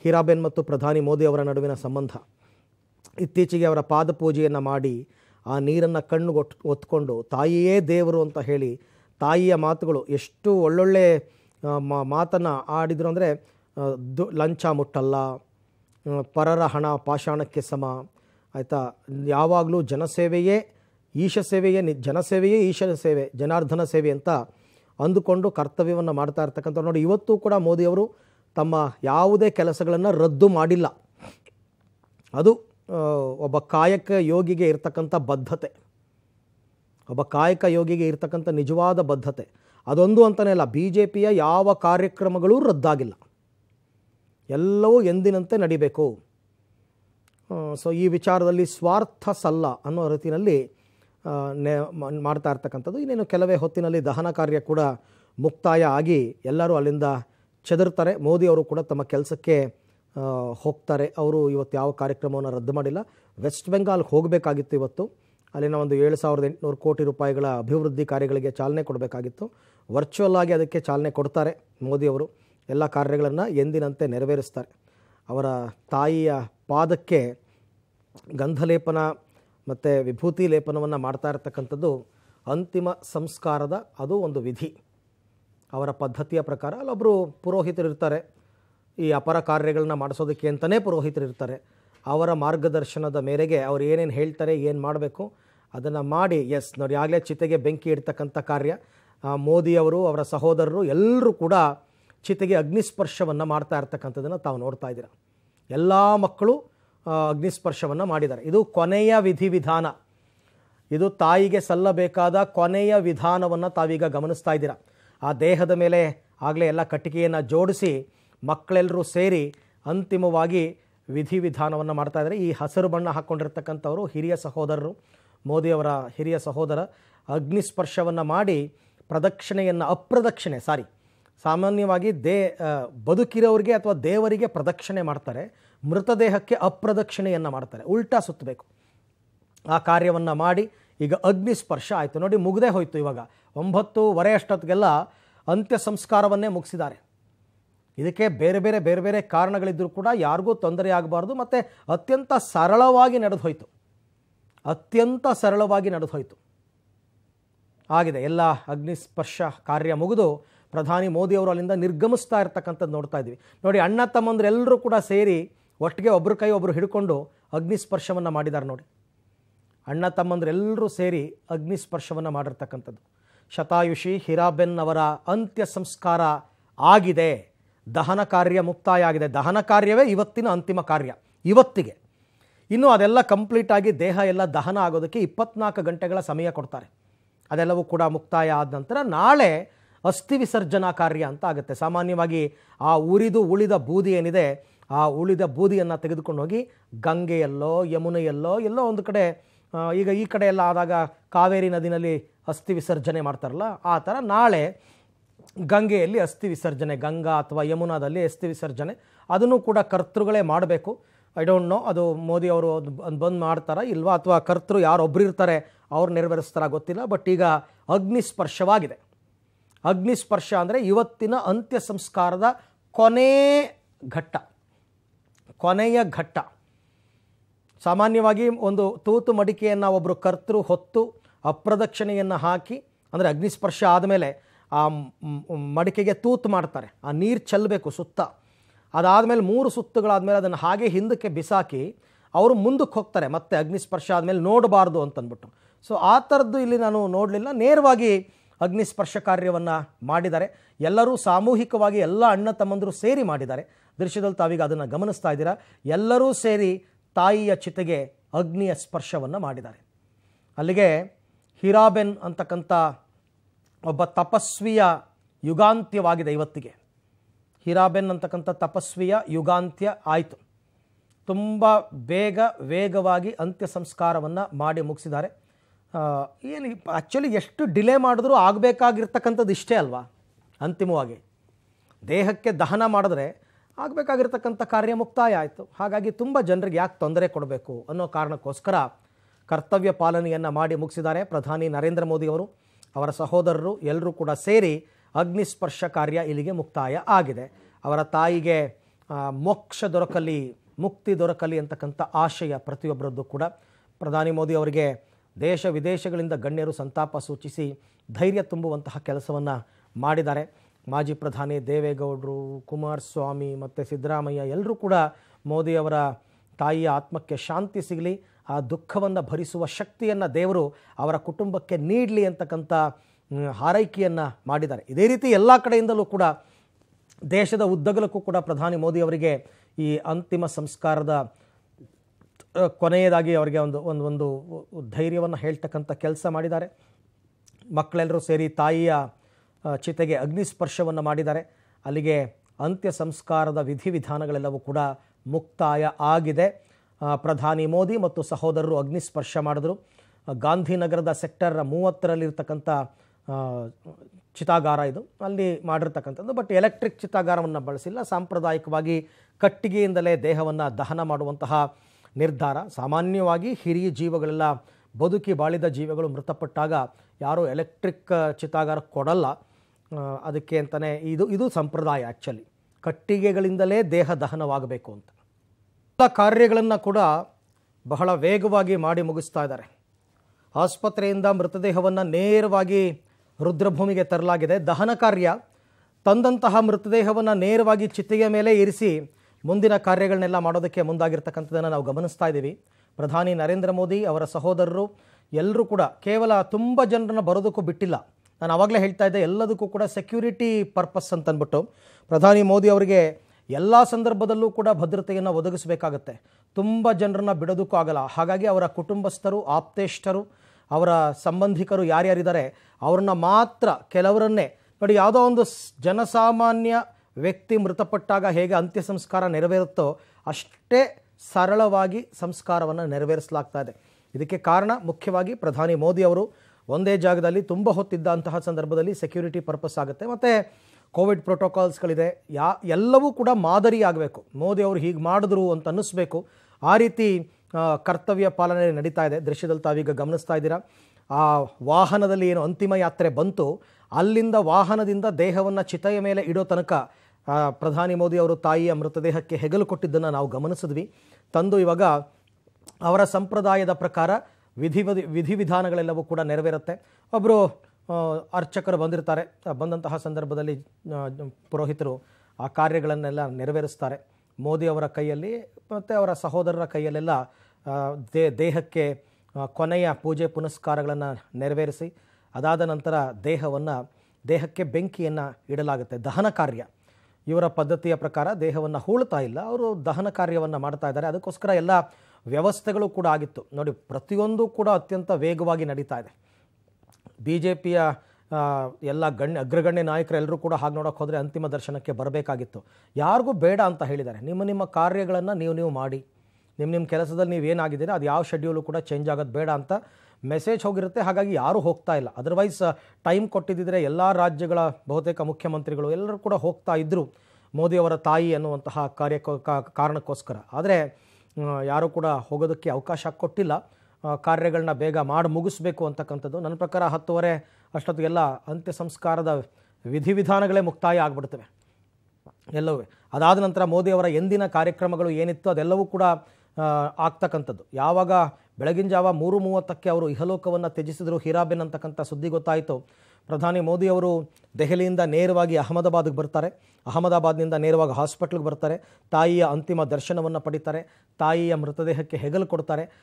ಹೀರಾಬೆನ್ ಮತ್ತು ಪ್ರಧಾನಿ ಮೋದಿ ಅವರ ನಡುವಿನ ಸಂಬಂಧ. ಇತ್ತೀಚೆಗೆ ಅವರ ಪಾದಪೂಜೆಯನ್ನು ಮಾಡಿ ಆ ನೀರನ್ನು ಕಣ್ಣು ಒಟ್ ಒತ್ಕೊಂಡು ತಾಯಿಯೇ ದೇವರು ಅಂತ ಹೇಳಿ ತಾಯಿಯ ಮಾತುಗಳು ಎಷ್ಟು ಒಳ್ಳೊಳ್ಳೆ ಮಾತನ್ನು ಆಡಿದರು ಅಂದರೆ ದು, ಲಂಚ ಮುಟ್ಟಲ್ಲ ಪರರ ಹಣ ಪಾಷಾಣಕ್ಕೆ ಸಮ, ಆಯಿತಾ? ಯಾವಾಗಲೂ ಜನಸೇವೆಯೇ, ಈಶ ಸೇವೆಯೇ ಜನಸೇವೆಯೇ ಈಶ ಸೇವೆ, ಜನಾರ್ದನ ಸೇವೆ ಅಂತ ಅಂದುಕೊಂಡು ಕರ್ತವ್ಯವನ್ನು ಮಾಡ್ತಾ ಇರ್ತಕ್ಕಂಥ ನೋಡಿ, ಇವತ್ತು ಕೂಡ ಮೋದಿಯವರು ತಮ್ಮ ಯಾವುದೇ ಕೆಲಸಗಳನ್ನು ರದ್ದು ಮಾಡಿಲ್ಲ. ಅದು ಒಬ್ಬ ಕಾಯಕ ಯೋಗಿಗೆ ಇರ್ತಕ್ಕಂಥ ಬದ್ಧತೆ. ಒಬ್ಬ ಕಾಯಕ ಯೋಗಿಗೆ ಇರ್ತಕ್ಕಂಥ ನಿಜವಾದ ಬದ್ಧತೆ. ಅದೊಂದು ಅಂತಲೇ ಅಲ್ಲ ಬಿ ಜೆ ಪಿಯ ಯಾವ ಕಾರ್ಯಕ್ರಮಗಳೂ ರದ್ದಾಗಿಲ್ಲ. ಎಲ್ಲವೂ ಎಂದಿನಂತೆ ನಡಿಬೇಕು. ಸೊ ಈ ವಿಚಾರದಲ್ಲಿ ಸ್ವಾರ್ಥ ಸಲ್ಲ ಅನ್ನೋ ರೀತಿಯಲ್ಲಿ ಮಾಡ್ತಾ ಇರ್ತಕ್ಕಂಥದ್ದು. ಇನ್ನೇನು ಕೆಲವೇ ಹೊತ್ತಿನಲ್ಲಿ ದಹನ ಕಾರ್ಯ ಕೂಡ ಮುಕ್ತಾಯ ಆಗಿ ಎಲ್ಲರೂ ಅಲ್ಲಿಂದ ಚದುರ್ತಾರೆ. ಮೋದಿ ಅವರು ಕೂಡ ತಮ್ಮ ಕೆಲಸಕ್ಕೆ ಹೋಗ್ತಾರೆ. ಅವರು ಇವತ್ತು ಯಾವ ಕಾರ್ಯಕ್ರಮವನ್ನು ರದ್ದು ಮಾಡಿಲ್ಲ. ವೆಸ್ಟ್ ಬೆಂಗಾಲ್ಗೆ ಹೋಗಬೇಕಾಗಿತ್ತು ಇವತ್ತು. ಅಲ್ಲಿನ ಒಂದು ಏಳು ಸಾವಿರದ ಎಂಟುನೂರು ಕೋಟಿ ರೂಪಾಯಿಗಳ ಅಭಿವೃದ್ಧಿ ಕಾರ್ಯಗಳಿಗೆ ಚಾಲನೆ ಕೊಡಬೇಕಾಗಿತ್ತು. ವರ್ಚುವಲ್ ಆಗಿ ಅದಕ್ಕೆ ಚಾಲನೆ ಕೊಡ್ತಾರೆ ಮೋದಿಯವರು ಎಲ್ಲ ಕಾರ್ಯಗಳನ್ನು ಎಂದಿನಂತೆ ನೆರವೇರಿಸ್ತಾರೆ. ಅವರ ತಾಯಿಯ ಪಾದಕ್ಕೆ ಗಂಧಲೇಪನ ಮತ್ತು ವಿಭೂತಿ ಲೇಪನವನ್ನು ಮಾಡ್ತಾ ಇರತಕ್ಕಂಥದ್ದು ಅಂತಿಮ ಸಂಸ್ಕಾರದ ಅದು ಒಂದು ವಿಧಿ. ಅವರ ಪದ್ಧತಿಯ ಪ್ರಕಾರ ಅಲ್ಲೊಬ್ಬರು ಪುರೋಹಿತರು ಇರ್ತಾರೆ. ಈ ಅಪರ ಕಾರ್ಯಗಳನ್ನ ಮಾಡಿಸೋದಕ್ಕೆ ಅಂತಲೇ ಪುರೋಹಿತರು ಇರ್ತಾರೆ. ಅವರ ಮಾರ್ಗದರ್ಶನದ ಮೇರೆಗೆ ಅವ್ರು ಏನೇನು ಹೇಳ್ತಾರೆ, ಏನು ಮಾಡಬೇಕು ಅದನ್ನು ಮಾಡಿ ಎಸ್ ನೋಡಿ, ಆಗಲೇ ಚಿತೆಗೆ ಬೆಂಕಿ ಇಡ್ತಕ್ಕಂಥ ಕಾರ್ಯ. ಮೋದಿಯವರು, ಅವರ ಸಹೋದರರು ಎಲ್ಲರೂ ಕೂಡ ಚಿತೆಗೆ ಅಗ್ನಿಸ್ಪರ್ಶವನ್ನು ಮಾಡ್ತಾ ಇರ್ತಕ್ಕಂಥದ್ದನ್ನು ತಾವು ನೋಡ್ತಾ ಇದ್ದೀರ. ಎಲ್ಲ ಮಕ್ಕಳು ಅಗ್ನಿಸ್ಪರ್ಶವನ್ನು ಮಾಡಿದ್ದಾರೆ. ಇದು ಕೊನೆಯ ವಿಧಿವಿಧಾನ. ಇದು ತಾಯಿಗೆ ಸಲ್ಲಬೇಕಾದ ಕೊನೆಯ ವಿಧಾನವನ್ನು ತಾವೀಗ ಗಮನಿಸ್ತಾ ಇದ್ದೀರಾ. ಆ ದೇಹದ ಮೇಲೆ ಆಗಲೇ ಎಲ್ಲ ಕಟ್ಟಿಗೆಯನ್ನು ಜೋಡಿಸಿ ಮಕ್ಕಳೆಲ್ಲರೂ ಸೇರಿ ಅಂತಿಮವಾಗಿ ವಿಧಿವಿಧಾನವನ್ನು ಮಾಡ್ತಾ ಇದ್ದಾರೆ. ಈ ಹಸಿರು ಬಣ್ಣ ಹಾಕ್ಕೊಂಡಿರ್ತಕ್ಕಂಥವರು ಹಿರಿಯ ಸಹೋದರರು ಮೋದಿಯವರ ಹಿರಿಯ ಸಹೋದರ, ಅಗ್ನಿಸ್ಪರ್ಶವನ್ನು ಮಾಡಿ ಪ್ರದಕ್ಷಿಣೆಯನ್ನು, ಅಪ್ರದಕ್ಷಿಣೆ, ಸಾರಿ, ಸಾಮಾನ್ಯವಾಗಿ ದೇ ಬದುಕಿರೋರಿಗೆ ಅಥವಾ ದೇವರಿಗೆ ಪ್ರದಕ್ಷಿಣೆ ಮಾಡ್ತಾರೆ. ಮೃತದೇಹಕ್ಕೆ ಅಪ್ರದಕ್ಷಿಣೆಯನ್ನು ಮಾಡ್ತಾರೆ. ಉಲ್ಟಾ ಸುತ್ತಬೇಕು ಆ ಕಾರ್ಯವನ್ನು ಮಾಡಿ ಈಗ ಅಗ್ನಿ ಸ್ಪರ್ಶ ಆಯಿತು. ನೋಡಿ, ಮುಗದೆ ಹೋಯಿತು ಇವಾಗ. ಒಂಬತ್ತೂವರೆ ಅಷ್ಟೊತ್ತಿಗೆಲ್ಲ ಅಂತ್ಯ ಸಂಸ್ಕಾರವನ್ನೇ ಮುಗಿಸಿದ್ದಾರೆ. ಇದಕ್ಕೆ ಬೇರೆ ಬೇರೆ ಬೇರೆ ಬೇರೆ ಕಾರಣಗಳಿದ್ದರೂ ಕೂಡ ಯಾರಿಗೂ ತೊಂದರೆ ಆಗಬಾರ್ದು, ಮತ್ತು ಅತ್ಯಂತ ಸರಳವಾಗಿ ನಡೆದು ಹೋಯಿತು. ಅತ್ಯಂತ ಸರಳವಾಗಿ ನಡೆದು ಹೋಯಿತು. ಆಗಿದೆ, ಎಲ್ಲ ಅಗ್ನಿಸ್ಪರ್ಶ ಕಾರ್ಯ ಮುಗಿದು ಪ್ರಧಾನಿ ಮೋದಿಯವರು ಅಲ್ಲಿಂದ ನಿರ್ಗಮಿಸ್ತಾ ಇರ್ತಕ್ಕಂಥದ್ದು ನೋಡ್ತಾ ಇದ್ವಿ ನೋಡಿ, ಅಣ್ಣ ತಮ್ಮಂದ್ರೆಲ್ಲರೂ ಕೂಡ ಸೇರಿ ಒಟ್ಟಿಗೆ ಒಬ್ಬರು ಕೈ ಒಬ್ಬರು ಹಿಡ್ಕೊಂಡು ಅಗ್ನಿಸ್ಪರ್ಶವನ್ನು ಮಾಡಿದ್ದಾರೆ ನೋಡಿ. ಅಣ್ಣ ತಮ್ಮಂದ್ರೆಲ್ಲರೂ ಸೇರಿ ಅಗ್ನಿಸ್ಪರ್ಶವನ್ನು ಮಾಡಿರ್ತಕ್ಕಂಥದ್ದು. ಶತಾಯುಷಿ ಹಿರಾಬೆನ್ ಅವರ ಅಂತ್ಯ ಸಂಸ್ಕಾರ ಆಗಿದೆ. ದಹನ ಕಾರ್ಯ ಮುಕ್ತಾಯ ಆಗಿದೆ ದಹನ ಕಾರ್ಯವೇ ಇವತ್ತಿನ ಅಂತಿಮ ಕಾರ್ಯ. ಇವತ್ತಿಗೆ. ಇನ್ನು ಅದೆಲ್ಲ ಕಂಪ್ಲೀಟಾಗಿ ದೇಹ ಎಲ್ಲ ದಹನ ಆಗೋದಕ್ಕೆ ಇಪ್ಪತ್ನಾಲ್ಕು ಗಂಟೆಗಳ ಸಮಯ ಕೊಡ್ತಾರೆ. ಅದೆಲ್ಲವೂ ಕೂಡ ಮುಕ್ತಾಯ ಆದ ನಂತರ ನಾಳೆ ಅಸ್ಥಿ ವಿಸರ್ಜನಾ ಕಾರ್ಯ ಅಂತ ಆಗುತ್ತೆ. ಸಾಮಾನ್ಯವಾಗಿ ಆ ಉರಿದು ಉಳಿದ ಬೂದಿ ಏನಿದೆ ಆ ಉಳಿದ ಬೂದಿಯನ್ನು ತೆಗೆದುಕೊಂಡು ಹೋಗಿ ಗಂಗೆಯಲ್ಲೋ, ಯಮುನೆಯಲ್ಲೋ, ಎಲ್ಲೋ ಒಂದು ಕಡೆ ಈಗ ಈ ಕಡೆ ಎಲ್ಲ ಆದಾಗ ಕಾವೇರಿ ನದಿನಲ್ಲಿ ಅಸ್ಥಿ ವಿಸರ್ಜನೆ ಮಾಡ್ತಾರಲ್ಲ, ಆ ಥರ ನಾಳೆ ಗಂಗೆಯಲ್ಲಿ ಅಸ್ಥಿ ವಿಸರ್ಜನೆ, ಗಂಗಾ ಅಥವಾ ಯಮುನಾದಲ್ಲಿ ಅಸ್ಥಿ ವಿಸರ್ಜನೆ, ಅದನ್ನು ಕೂಡ ಕರ್ತೃಗಳೇ ಮಾಡಬೇಕು. ಐ ಡೋಂಟ್ ನೋ ಅದು ಮೋದಿ ಅವರು ಬಂದು ಮಾಡ್ತಾರಾ ಇಲ್ವಾ, ಅಥವಾ ಕರ್ತೃ ಯಾರೊಬ್ಬರು ಇರ್ತಾರೆ, ಅವ್ರು ನೆರವೇರಿಸ್ತಾರ ಗೊತ್ತಿಲ್ಲ ಬಟ್ ಈಗ ಅಗ್ನಿಸ್ಪರ್ಶವಾಗಿದೆ. ಅಗ್ನಿಸ್ಪರ್ಶ ಅಂದರೆ ಇವತ್ತಿನ ಅಂತ್ಯ ಸಂಸ್ಕಾರದ ಕೊನೆ ಘಟ್ಟ. ಕೊನೆಯ ಘಟ್ಟ. ಸಾಮಾನ್ಯವಾಗಿ ಒಂದು ತೂತು ಮಡಿಕೆಯನ್ನು ಒಬ್ಬರು ಕರ್ತರು ಹೊತ್ತು ಅಪ್ರದಕ್ಷಿಣೆಯನ್ನು ಹಾಕಿ, ಅಂದರೆ ಅಗ್ನಿಸ್ಪರ್ಶ ಆದಮೇಲೆ ಆ ಮಡಿಕೆಗೆ ತೂತು ಮಾಡ್ತಾರೆ. ಆ ನೀರು ಚೆಲ್ಲಬೇಕು ಸುತ್ತ. ಅದಾದಮೇಲೆ ಮೂರು ಸುತ್ತುಗಳಾದಮೇಲೆ ಅದನ್ನು ಹಾಗೆ ಹಿಂದಕ್ಕೆ ಬಿಸಾಕಿ ಅವರು ಮುಂದಕ್ಕೆ ಹೋಗ್ತಾರೆ. ಮತ್ತೆ ಅಗ್ನಿಸ್ಪರ್ಶ ಆದಮೇಲೆ ನೋಡಬಾರ್ದು ಅಂತಂದ್ಬಿಟ್ಟು. ಸೊ ಆ ಥರದ್ದು ಇಲ್ಲಿ ನಾನು ನೋಡಲಿಲ್ಲ. ನೇರವಾಗಿ ಅಗ್ನಿಸ್ಪರ್ಶ ಕಾರ್ಯವನ್ನು ಮಾಡಿದ್ದಾರೆ. ಎಲ್ಲರೂ ಸಾಮೂಹಿಕವಾಗಿ ಎಲ್ಲ ಅಣ್ಣ ತಮ್ಮಂದರು ಸೇರಿ ಮಾಡಿದ್ದಾರೆ. ದೃಶ್ಯದಲ್ಲಿ ತಾವೀಗ ಅದನ್ನು ಗಮನಿಸ್ತಾ ಇದ್ದೀರಾ. ಎಲ್ಲರೂ ಸೇರಿ ತಾಯಿಯ ಚಿತೆಗೆ ಅಗ್ನಿಯ ಸ್ಪರ್ಶವನ್ನು ಮಾಡಿದ್ದಾರೆ. ಅಲ್ಲಿಗೆ ಹಿರಾಬೆನ್ ಅಂತಕ್ಕಂಥ ಒಬ್ಬ ತಪಸ್ವಿಯ ಯುಗಾಂತ್ಯವಾಗಿದೆ ಇವತ್ತಿಗೆ. ಹಿರಾಬೆನ್ ಅಂತಕ್ಕಂಥ ತಪಸ್ವಿಯ ಯುಗಾಂತ್ಯ ಆಯಿತು. ತುಂಬ ಬೇಗ, ವೇಗವಾಗಿ ಅಂತ್ಯ ಸಂಸ್ಕಾರವನ್ನು ಮಾಡಿ ಮುಗಿಸಿದ್ದಾರೆ. ಏನು ಆ್ಯಕ್ಚುಲಿ ಎಷ್ಟು ಡಿಲೇ ಮಾಡಿದ್ರೂ ಆಗಬೇಕಾಗಿರ್ತಕ್ಕಂಥದ್ದು ಇಷ್ಟೇ ಅಲ್ವಾ? ಅಂತಿಮವಾಗಿ. ದೇಹಕ್ಕೆ ದಹನ ಮಾಡಿದ್ರೆ ಆಗಬೇಕಾಗಿರ್ತಕ್ಕಂಥ ಕಾರ್ಯ ಮುಕ್ತಾಯ ಆಯಿತು. ಹಾಗಾಗಿ ತುಂಬ ಜನರಿಗೆ ಯಾಕೆ ತೊಂದರೆ ಕೊಡಬೇಕು ಅನ್ನೋ ಕಾರಣಕ್ಕೋಸ್ಕರ ಕರ್ತವ್ಯ ಪಾಲನೆಯನ್ನು ಮಾಡಿ ಮುಗಿಸಿದ್ದಾರೆ ಪ್ರಧಾನಿ ನರೇಂದ್ರ ಮೋದಿಯವರು ಅವರ. ಸಹೋದರರು ಎಲ್ಲರೂ ಕೂಡ ಸೇರಿ ಅಗ್ನಿಸ್ಪರ್ಶ ಕಾರ್ಯ ಇಲ್ಲಿಗೆ ಮುಕ್ತಾಯ ಆಗಿದೆ. ಅವರ ತಾಯಿಗೆ ಮೋಕ್ಷ ದೊರಕಲಿ, ಮುಕ್ತಿ ದೊರಕಲಿ ಅಂತಕ್ಕಂಥ ಆಶಯ ಪ್ರತಿಯೊಬ್ಬರದ್ದು ಕೂಡ. ಪ್ರಧಾನಿ ಮೋದಿ ಅವರಿಗೆ ದೇಶ ವಿದೇಶಗಳಿಂದ ಗಣ್ಯರು ಸಂತಾಪ ಸೂಚಿಸಿ ಧೈರ್ಯ ತುಂಬುವಂತಹ ಕೆಲಸವನ್ನು ಮಾಡಿದ್ದಾರೆ. ಮಾಜಿ ಪ್ರಧಾನಿ ದೇವೇಗೌಡರು ಕುಮಾರಸ್ವಾಮಿ ಮತ್ತು ಸಿದ್ದರಾಮಯ್ಯ ಎಲ್ಲರೂ ಕೂಡ ಮೋದಿಯವರ ತಾಯಿಯ ಆತ್ಮಕ್ಕೆ ಶಾಂತಿ ಸಿಗಲಿ, ಆ ದುಃಖವನ್ನು ಭರಿಸುವ ಶಕ್ತಿಯನ್ನು ದೇವರು ಅವರ ಕುಟುಂಬಕ್ಕೆ ನೀಡಲಿ ಅಂತಕ್ಕಂಥ ಹಾರೈಕೆಯನ್ನು ಮಾಡಿದ್ದಾರೆ. ಇದೇ ರೀತಿ ಎಲ್ಲ ಕಡೆಯಿಂದಲೂ ಕೂಡ ದೇಶದ ಉದ್ದಗಲಕ್ಕೂ ಕೂಡ ಪ್ರಧಾನಿ ಮೋದಿ ಅವರಿಗೆ ಈ ಅಂತಿಮ ಸಂಸ್ಕಾರದ ಕೊನೆಯದಾಗಿ ಅವರಿಗೆ ಒಂದು ಒಂದು ಒಂದು ಧೈರ್ಯವನ್ನು ಹೇಳ್ತಕ್ಕಂಥ ಕೆಲಸ ಮಾಡಿದ್ದಾರೆ. ಮಕ್ಕಳೆಲ್ಲರೂ ಸೇರಿ ತಾಯಿಯ ಚಿತೆಗೆ ಅಗ್ನಿಸ್ಪರ್ಶವನ್ನು ಮಾಡಿದ್ದಾರೆ. ಅಲ್ಲಿಗೆ ಅಂತ್ಯ ಸಂಸ್ಕಾರದ ವಿಧಿವಿಧಾನಗಳೆಲ್ಲವೂ ಕೂಡ ಮುಕ್ತಾಯ ಆಗಿದೆ. ಪ್ರಧಾನಿ ಮೋದಿ ಮತ್ತು ಸಹೋದರರು ಅಗ್ನಿಸ್ಪರ್ಶ ಮಾಡಿದರು. ಗಾಂಧಿನಗರದ ಸೆಕ್ಟರ್ ಮೂವತ್ತರಲ್ಲಿರ್ತಕ್ಕಂಥ ಚಿತಾಗಾರ ಇದು. ಅಲ್ಲಿ ಮಾಡಿರ್ತಕ್ಕಂಥದ್ದು. ಬಟ್ ಎಲೆಕ್ಟ್ರಿಕ್ ಚಿತಾಗಾರವನ್ನು ಬಳಸಿಲ್ಲ. ಸಾಂಪ್ರದಾಯಿಕವಾಗಿ ಕಟ್ಟಿಗೆಯಿಂದಲೇ ದೇಹವನ್ನು ದಹನ ಮಾಡುವಂತಹ ನಿರ್ಧಾರ. ಸಾಮಾನ್ಯವಾಗಿ ಹಿರಿಯ ಜೀವಗಳೆಲ್ಲ ಬದುಕಿ ಬಾಳಿದ ಜೀವಗಳು ಮೃತಪಟ್ಟಾಗ ಯಾರೂ ಎಲೆಕ್ಟ್ರಿಕ್ ಚಿತಾಗಾರ ಕೊಡಲ್ಲ. ಅದಕ್ಕೆ ಅಂತಲೇ ಇದು ಇದು ಸಂಪ್ರದಾಯ ಆ್ಯಕ್ಚುಲಿ ಕಟ್ಟಿಗೆಗಳಿಂದಲೇ ದೇಹ ದಹನವಾಗಬೇಕು ಅಂತ. ಎಲ್ಲ ಕಾರ್ಯಗಳನ್ನು ಕೂಡ ಬಹಳ ವೇಗವಾಗಿ ಮಾಡಿ ಮುಗಿಸ್ತಾ ಇದ್ದಾರೆ. ಆಸ್ಪತ್ರೆಯಿಂದ ಮೃತದೇಹವನ್ನು ನೇರವಾಗಿ ರುದ್ರಭೂಮಿಗೆ ತರಲಾಗಿದೆ. ದಹನ ಕಾರ್ಯ ತಂದಂತಹ ಮೃತದೇಹವನ್ನು ನೇರವಾಗಿ ಚಿತೆಯ ಮೇಲೆ ಇರಿಸಿ ಮುಂದಿನ ಕಾರ್ಯಗಳನ್ನೆಲ್ಲ ಮಾಡೋದಕ್ಕೆ ಮುಂದಾಗಿರ್ತಕ್ಕಂಥದ್ದನ್ನು ನಾವು ಗಮನಿಸ್ತಾ ಇದ್ದೀವಿ. ಪ್ರಧಾನಿ ನರೇಂದ್ರ ಮೋದಿ ಅವರ ಸಹೋದರರು ಎಲ್ಲರೂ ಕೂಡ ಕೇವಲ ತುಂಬ ಜನರನ್ನು ಬರೋದಕ್ಕೂ ಬಿಟ್ಟಿಲ್ಲ. ನಾನು ಆವಾಗಲೇ ಹೇಳ್ತಾ ಇದ್ದೆ, ಎಲ್ಲದಕ್ಕೂ ಕೂಡ ಸೆಕ್ಯೂರಿಟಿ ಪರ್ಪಸ್ ಅಂತಂದ್ಬಿಟ್ಟು ಪ್ರಧಾನಿ ಮೋದಿ ಅವರಿಗೆ ಎಲ್ಲ ಸಂದರ್ಭದಲ್ಲೂ ಕೂಡ ಭದ್ರತೆಯನ್ನು ಒದಗಿಸಬೇಕಾಗತ್ತೆ. ತುಂಬ ಜನರನ್ನ ಬಿಡೋದಕ್ಕೂ ಆಗಲ್ಲ. ಹಾಗಾಗಿ ಅವರ ಕುಟುಂಬಸ್ಥರು ಆಪ್ತೇಷ್ಟರು ಅವರ ಸಂಬಂಧಿಕರು ಯಾರ್ಯಾರಿದ್ದಾರೆ, ಅವ್ರನ್ನ ಮಾತ್ರ ಕೆಲವರನ್ನೇ ನೋಡಿ ಯಾವುದೋ ಒಂದು ಜನಸಾಮಾನ್ಯ ವ್ಯಕ್ತಿ ಮೃತಪಟ್ಟಾಗ ಹೇಗೆ ಅಂತ್ಯ ಸಂಸ್ಕಾರ ನೆರವೇರುತ್ತೋ ಅಷ್ಟೇ ಸರಳವಾಗಿ ಸಂಸ್ಕಾರವನ್ನು ನೆರವೇರಿಸಲಾಗ್ತಾ ಇದೆ. ಇದಕ್ಕೆ ಕಾರಣ ಮುಖ್ಯವಾಗಿ ಪ್ರಧಾನಿ ಮೋದಿ ಅವರು ಒಂದೇ ಜಾಗದಲ್ಲಿ ತುಂಬ ಹೊತ್ತಿದ್ದಂತಹ ಸಂದರ್ಭದಲ್ಲಿ ಸೆಕ್ಯೂರಿಟಿ ಪರ್ಪಸ್ ಆಗುತ್ತೆ. ಮತ್ತು ಕೋವಿಡ್ ಪ್ರೋಟೋಕಾಲ್ಸ್ಗಳಿದೆ ಯಾ, ಎಲ್ಲವೂ ಕೂಡ ಮಾದರಿ ಆಗಬೇಕು. ಮೋದಿ ಅವರು ಹೀಗೆ ಮಾಡಿದ್ರು ಅಂತ ಅನ್ನಿಸ್ಬೇಕು. ಆ ರೀತಿ ಕರ್ತವ್ಯ ಪಾಲನೆ ನಡೀತಾ ಇದೆ. ದೃಶ್ಯದಲ್ಲಿ ತಾವೀಗ ಗಮನಿಸ್ತಾ ಇದ್ದೀರಾ. ಆ ವಾಹನದಲ್ಲಿ ಏನು ಅಂತಿಮ ಯಾತ್ರೆ ಬಂತು, ಅಲ್ಲಿಂದ ವಾಹನದಿಂದ ದೇಹವನ್ನು ಚಿತೆಯ ಮೇಲೆ ಇಡೋ ತನಕ ಪ್ರಧಾನಿ ಮೋದಿ ಅವರು ತಾಯಿಯ ಮೃತದೇಹಕ್ಕೆ ಹೆಗಲು ಕೊಟ್ಟಿದ್ದನ್ನು ನಾವು ಗಮನಿಸಿದ್ವಿ. ತಂದು ಇವಾಗ ಅವರ ಸಂಪ್ರದಾಯದ ಪ್ರಕಾರ ವಿಧಿ ವಿಧಿವಿಧಾನಗಳೆಲ್ಲವೂ ಕೂಡ ನೆರವೇರುತ್ತೆ. ಒಬ್ಬರು ಅರ್ಚಕರು ಬಂದಿರ್ತಾರೆ. ಬಂದಂತಹ ಸಂದರ್ಭದಲ್ಲಿ ಪುರೋಹಿತರು ಆ ಕಾರ್ಯಗಳನ್ನೆಲ್ಲ ನೆರವೇರಿಸ್ತಾರೆ. ಮೋದಿ ಅವರ ಕೈಯಲ್ಲಿ ಮತ್ತು ಅವರ ಸಹೋದರರ ಕೈಯಲ್ಲೆಲ್ಲ ದೇ, ದೇಹಕ್ಕೆ ಕೊನೆಯ ಪೂಜೆ ಪುನಸ್ಕಾರಗಳನ್ನು ನೆರವೇರಿಸಿ, ಅದಾದ ನಂತರ ದೇಹವನ್ನು, ದೇಹಕ್ಕೆ ಬೆಂಕಿಯನ್ನು ಇಡಲಾಗುತ್ತೆ. ದಹನ ಕಾರ್ಯ. ಇವರ ಪದ್ಧತಿಯ ಪ್ರಕಾರ ದೇಹವನ್ನು ಹೂಳ್ತಾ ಇಲ್ಲ. ಅವರು ದಹನ ಕಾರ್ಯವನ್ನು ಮಾಡ್ತಾ ಇದ್ದಾರೆ. ಅದಕ್ಕೋಸ್ಕರ ಎಲ್ಲ ವ್ಯವಸ್ಥೆಗಳು ಕೂಡ ಆಗಿತ್ತು. ನೋಡಿ, ಪ್ರತಿಯೊಂದು ಕೂಡ ಅತ್ಯಂತ ವೇಗವಾಗಿ ನಡೀತಾ ಇದೆ. ಬಿ ಜೆ ಪಿಯ ಎಲ್ಲ ಗಣ್ಯ, ಅಗ್ರಗಣ್ಯ ನಾಯಕರೆಲ್ಲರೂ ಕೂಡ ಹಾಗೆ ನೋಡೋಕೆ ಹೋದರೆ ಅಂತಿಮ ದರ್ಶನಕ್ಕೆ ಬರಬೇಕಾಗಿತ್ತು. ಯಾರಿಗೂ ಬೇಡ ಅಂತ ಹೇಳಿದ್ದಾರೆ. ನಿಮ್ಮ ನಿಮ್ಮ ಕಾರ್ಯಗಳನ್ನು ನೀವು ನೀವು ಮಾಡಿ. ನಿಮ್ಮ ನಿಮ್ಮ ಕೆಲಸದಲ್ಲಿ ನೀವು ಏನಾಗಿದ್ದೀರಿ, ಅದು ಯಾವ ಶೆಡ್ಯೂಲು ಕೂಡ ಚೇಂಜ್ ಆಗೋದು ಬೇಡ ಅಂತ ಮೆಸೇಜ್ ಹೋಗಿರುತ್ತೆ. ಹಾಗಾಗಿ ಯಾರೂ ಹೋಗ್ತಾ ಇಲ್ಲ. ಅದರ್ವೈಸ್ ಟೈಮ್ ಕೊಟ್ಟಿದ್ದರೆ ಎಲ್ಲ ರಾಜ್ಯಗಳ ಬಹುತೇಕ ಮುಖ್ಯಮಂತ್ರಿಗಳು ಎಲ್ಲರೂ ಕೂಡ ಹೋಗ್ತಾ ಇದ್ದರು ಮೋದಿಯವರ ತಾಯಿ ಅನ್ನುವಂತಹ ಕಾರ್ಯ ಕಾರಣಕ್ಕೋಸ್ಕರ. ಆದರೆ ಯಾರೂ ಕೂಡ ಹೋಗೋದಕ್ಕೆ ಅವಕಾಶ ಕೊಟ್ಟಿಲ್ಲ. ಕಾರ್ಯಗಳನ್ನ ಬೇಗ ಮಾಡಿ ಮುಗಿಸ್ಬೇಕು ಅಂತಕ್ಕಂಥದ್ದು. ನನ್ನ ಪ್ರಕಾರ ಹತ್ತುವರೆ ಅಷ್ಟೊತ್ತಿಗೆಲ್ಲ ಅಂತ್ಯ ಸಂಸ್ಕಾರದ ವಿಧಿವಿಧಾನಗಳೇ ಮುಕ್ತಾಯ ಆಗಿಬಿಡ್ತವೆ. ಎಲ್ಲವೇ. ಅದಾದ ನಂತರ ಮೋದಿಯವರ ಎಂದಿನ ಕಾರ್ಯಕ್ರಮಗಳು ಏನಿತ್ತು ಅದೆಲ್ಲವೂ ಕೂಡ ಆಗ್ತಕ್ಕಂಥದ್ದು. ಯಾವಾಗ ಬೆಳಗಿನ ಜಾವ ಮೂರು ಮೂವತ್ತಕ್ಕೆ ಅವರು ಇಹಲೋಕವನ್ನು ತ್ಯಜಿಸಿದರು ಹೀರಾಬೆನ್ ಅಂತಕ್ಕಂಥ ಸುದ್ದಿ ಗೊತ್ತಾಯಿತು. ಪ್ರಧಾನಿ ಮೋದಿ ಅವರು ದೆಹಲಿಯಿಂದ ನೇರವಾಗಿ ಅಹಮದಾಬಾದ್ಗೆ ಬರ್ತಾರೆ. ಅಹಮದಾಬಾದ್ನಿಂದ ನೇರವಾಗಿ ಹಾಸ್ಪಿಟ್ಲ್ಗೆ ಬರ್ತಾರೆ. ತಾಯಿಯ ಅಂತಿಮ ದರ್ಶನವನ್ನು ಪಡಿತಾರೆ. ತಾಯಿಯ ಮೃತದೇಹಕ್ಕೆ ಹೆಗಲು ಕೊಡ್ತಾರೆ.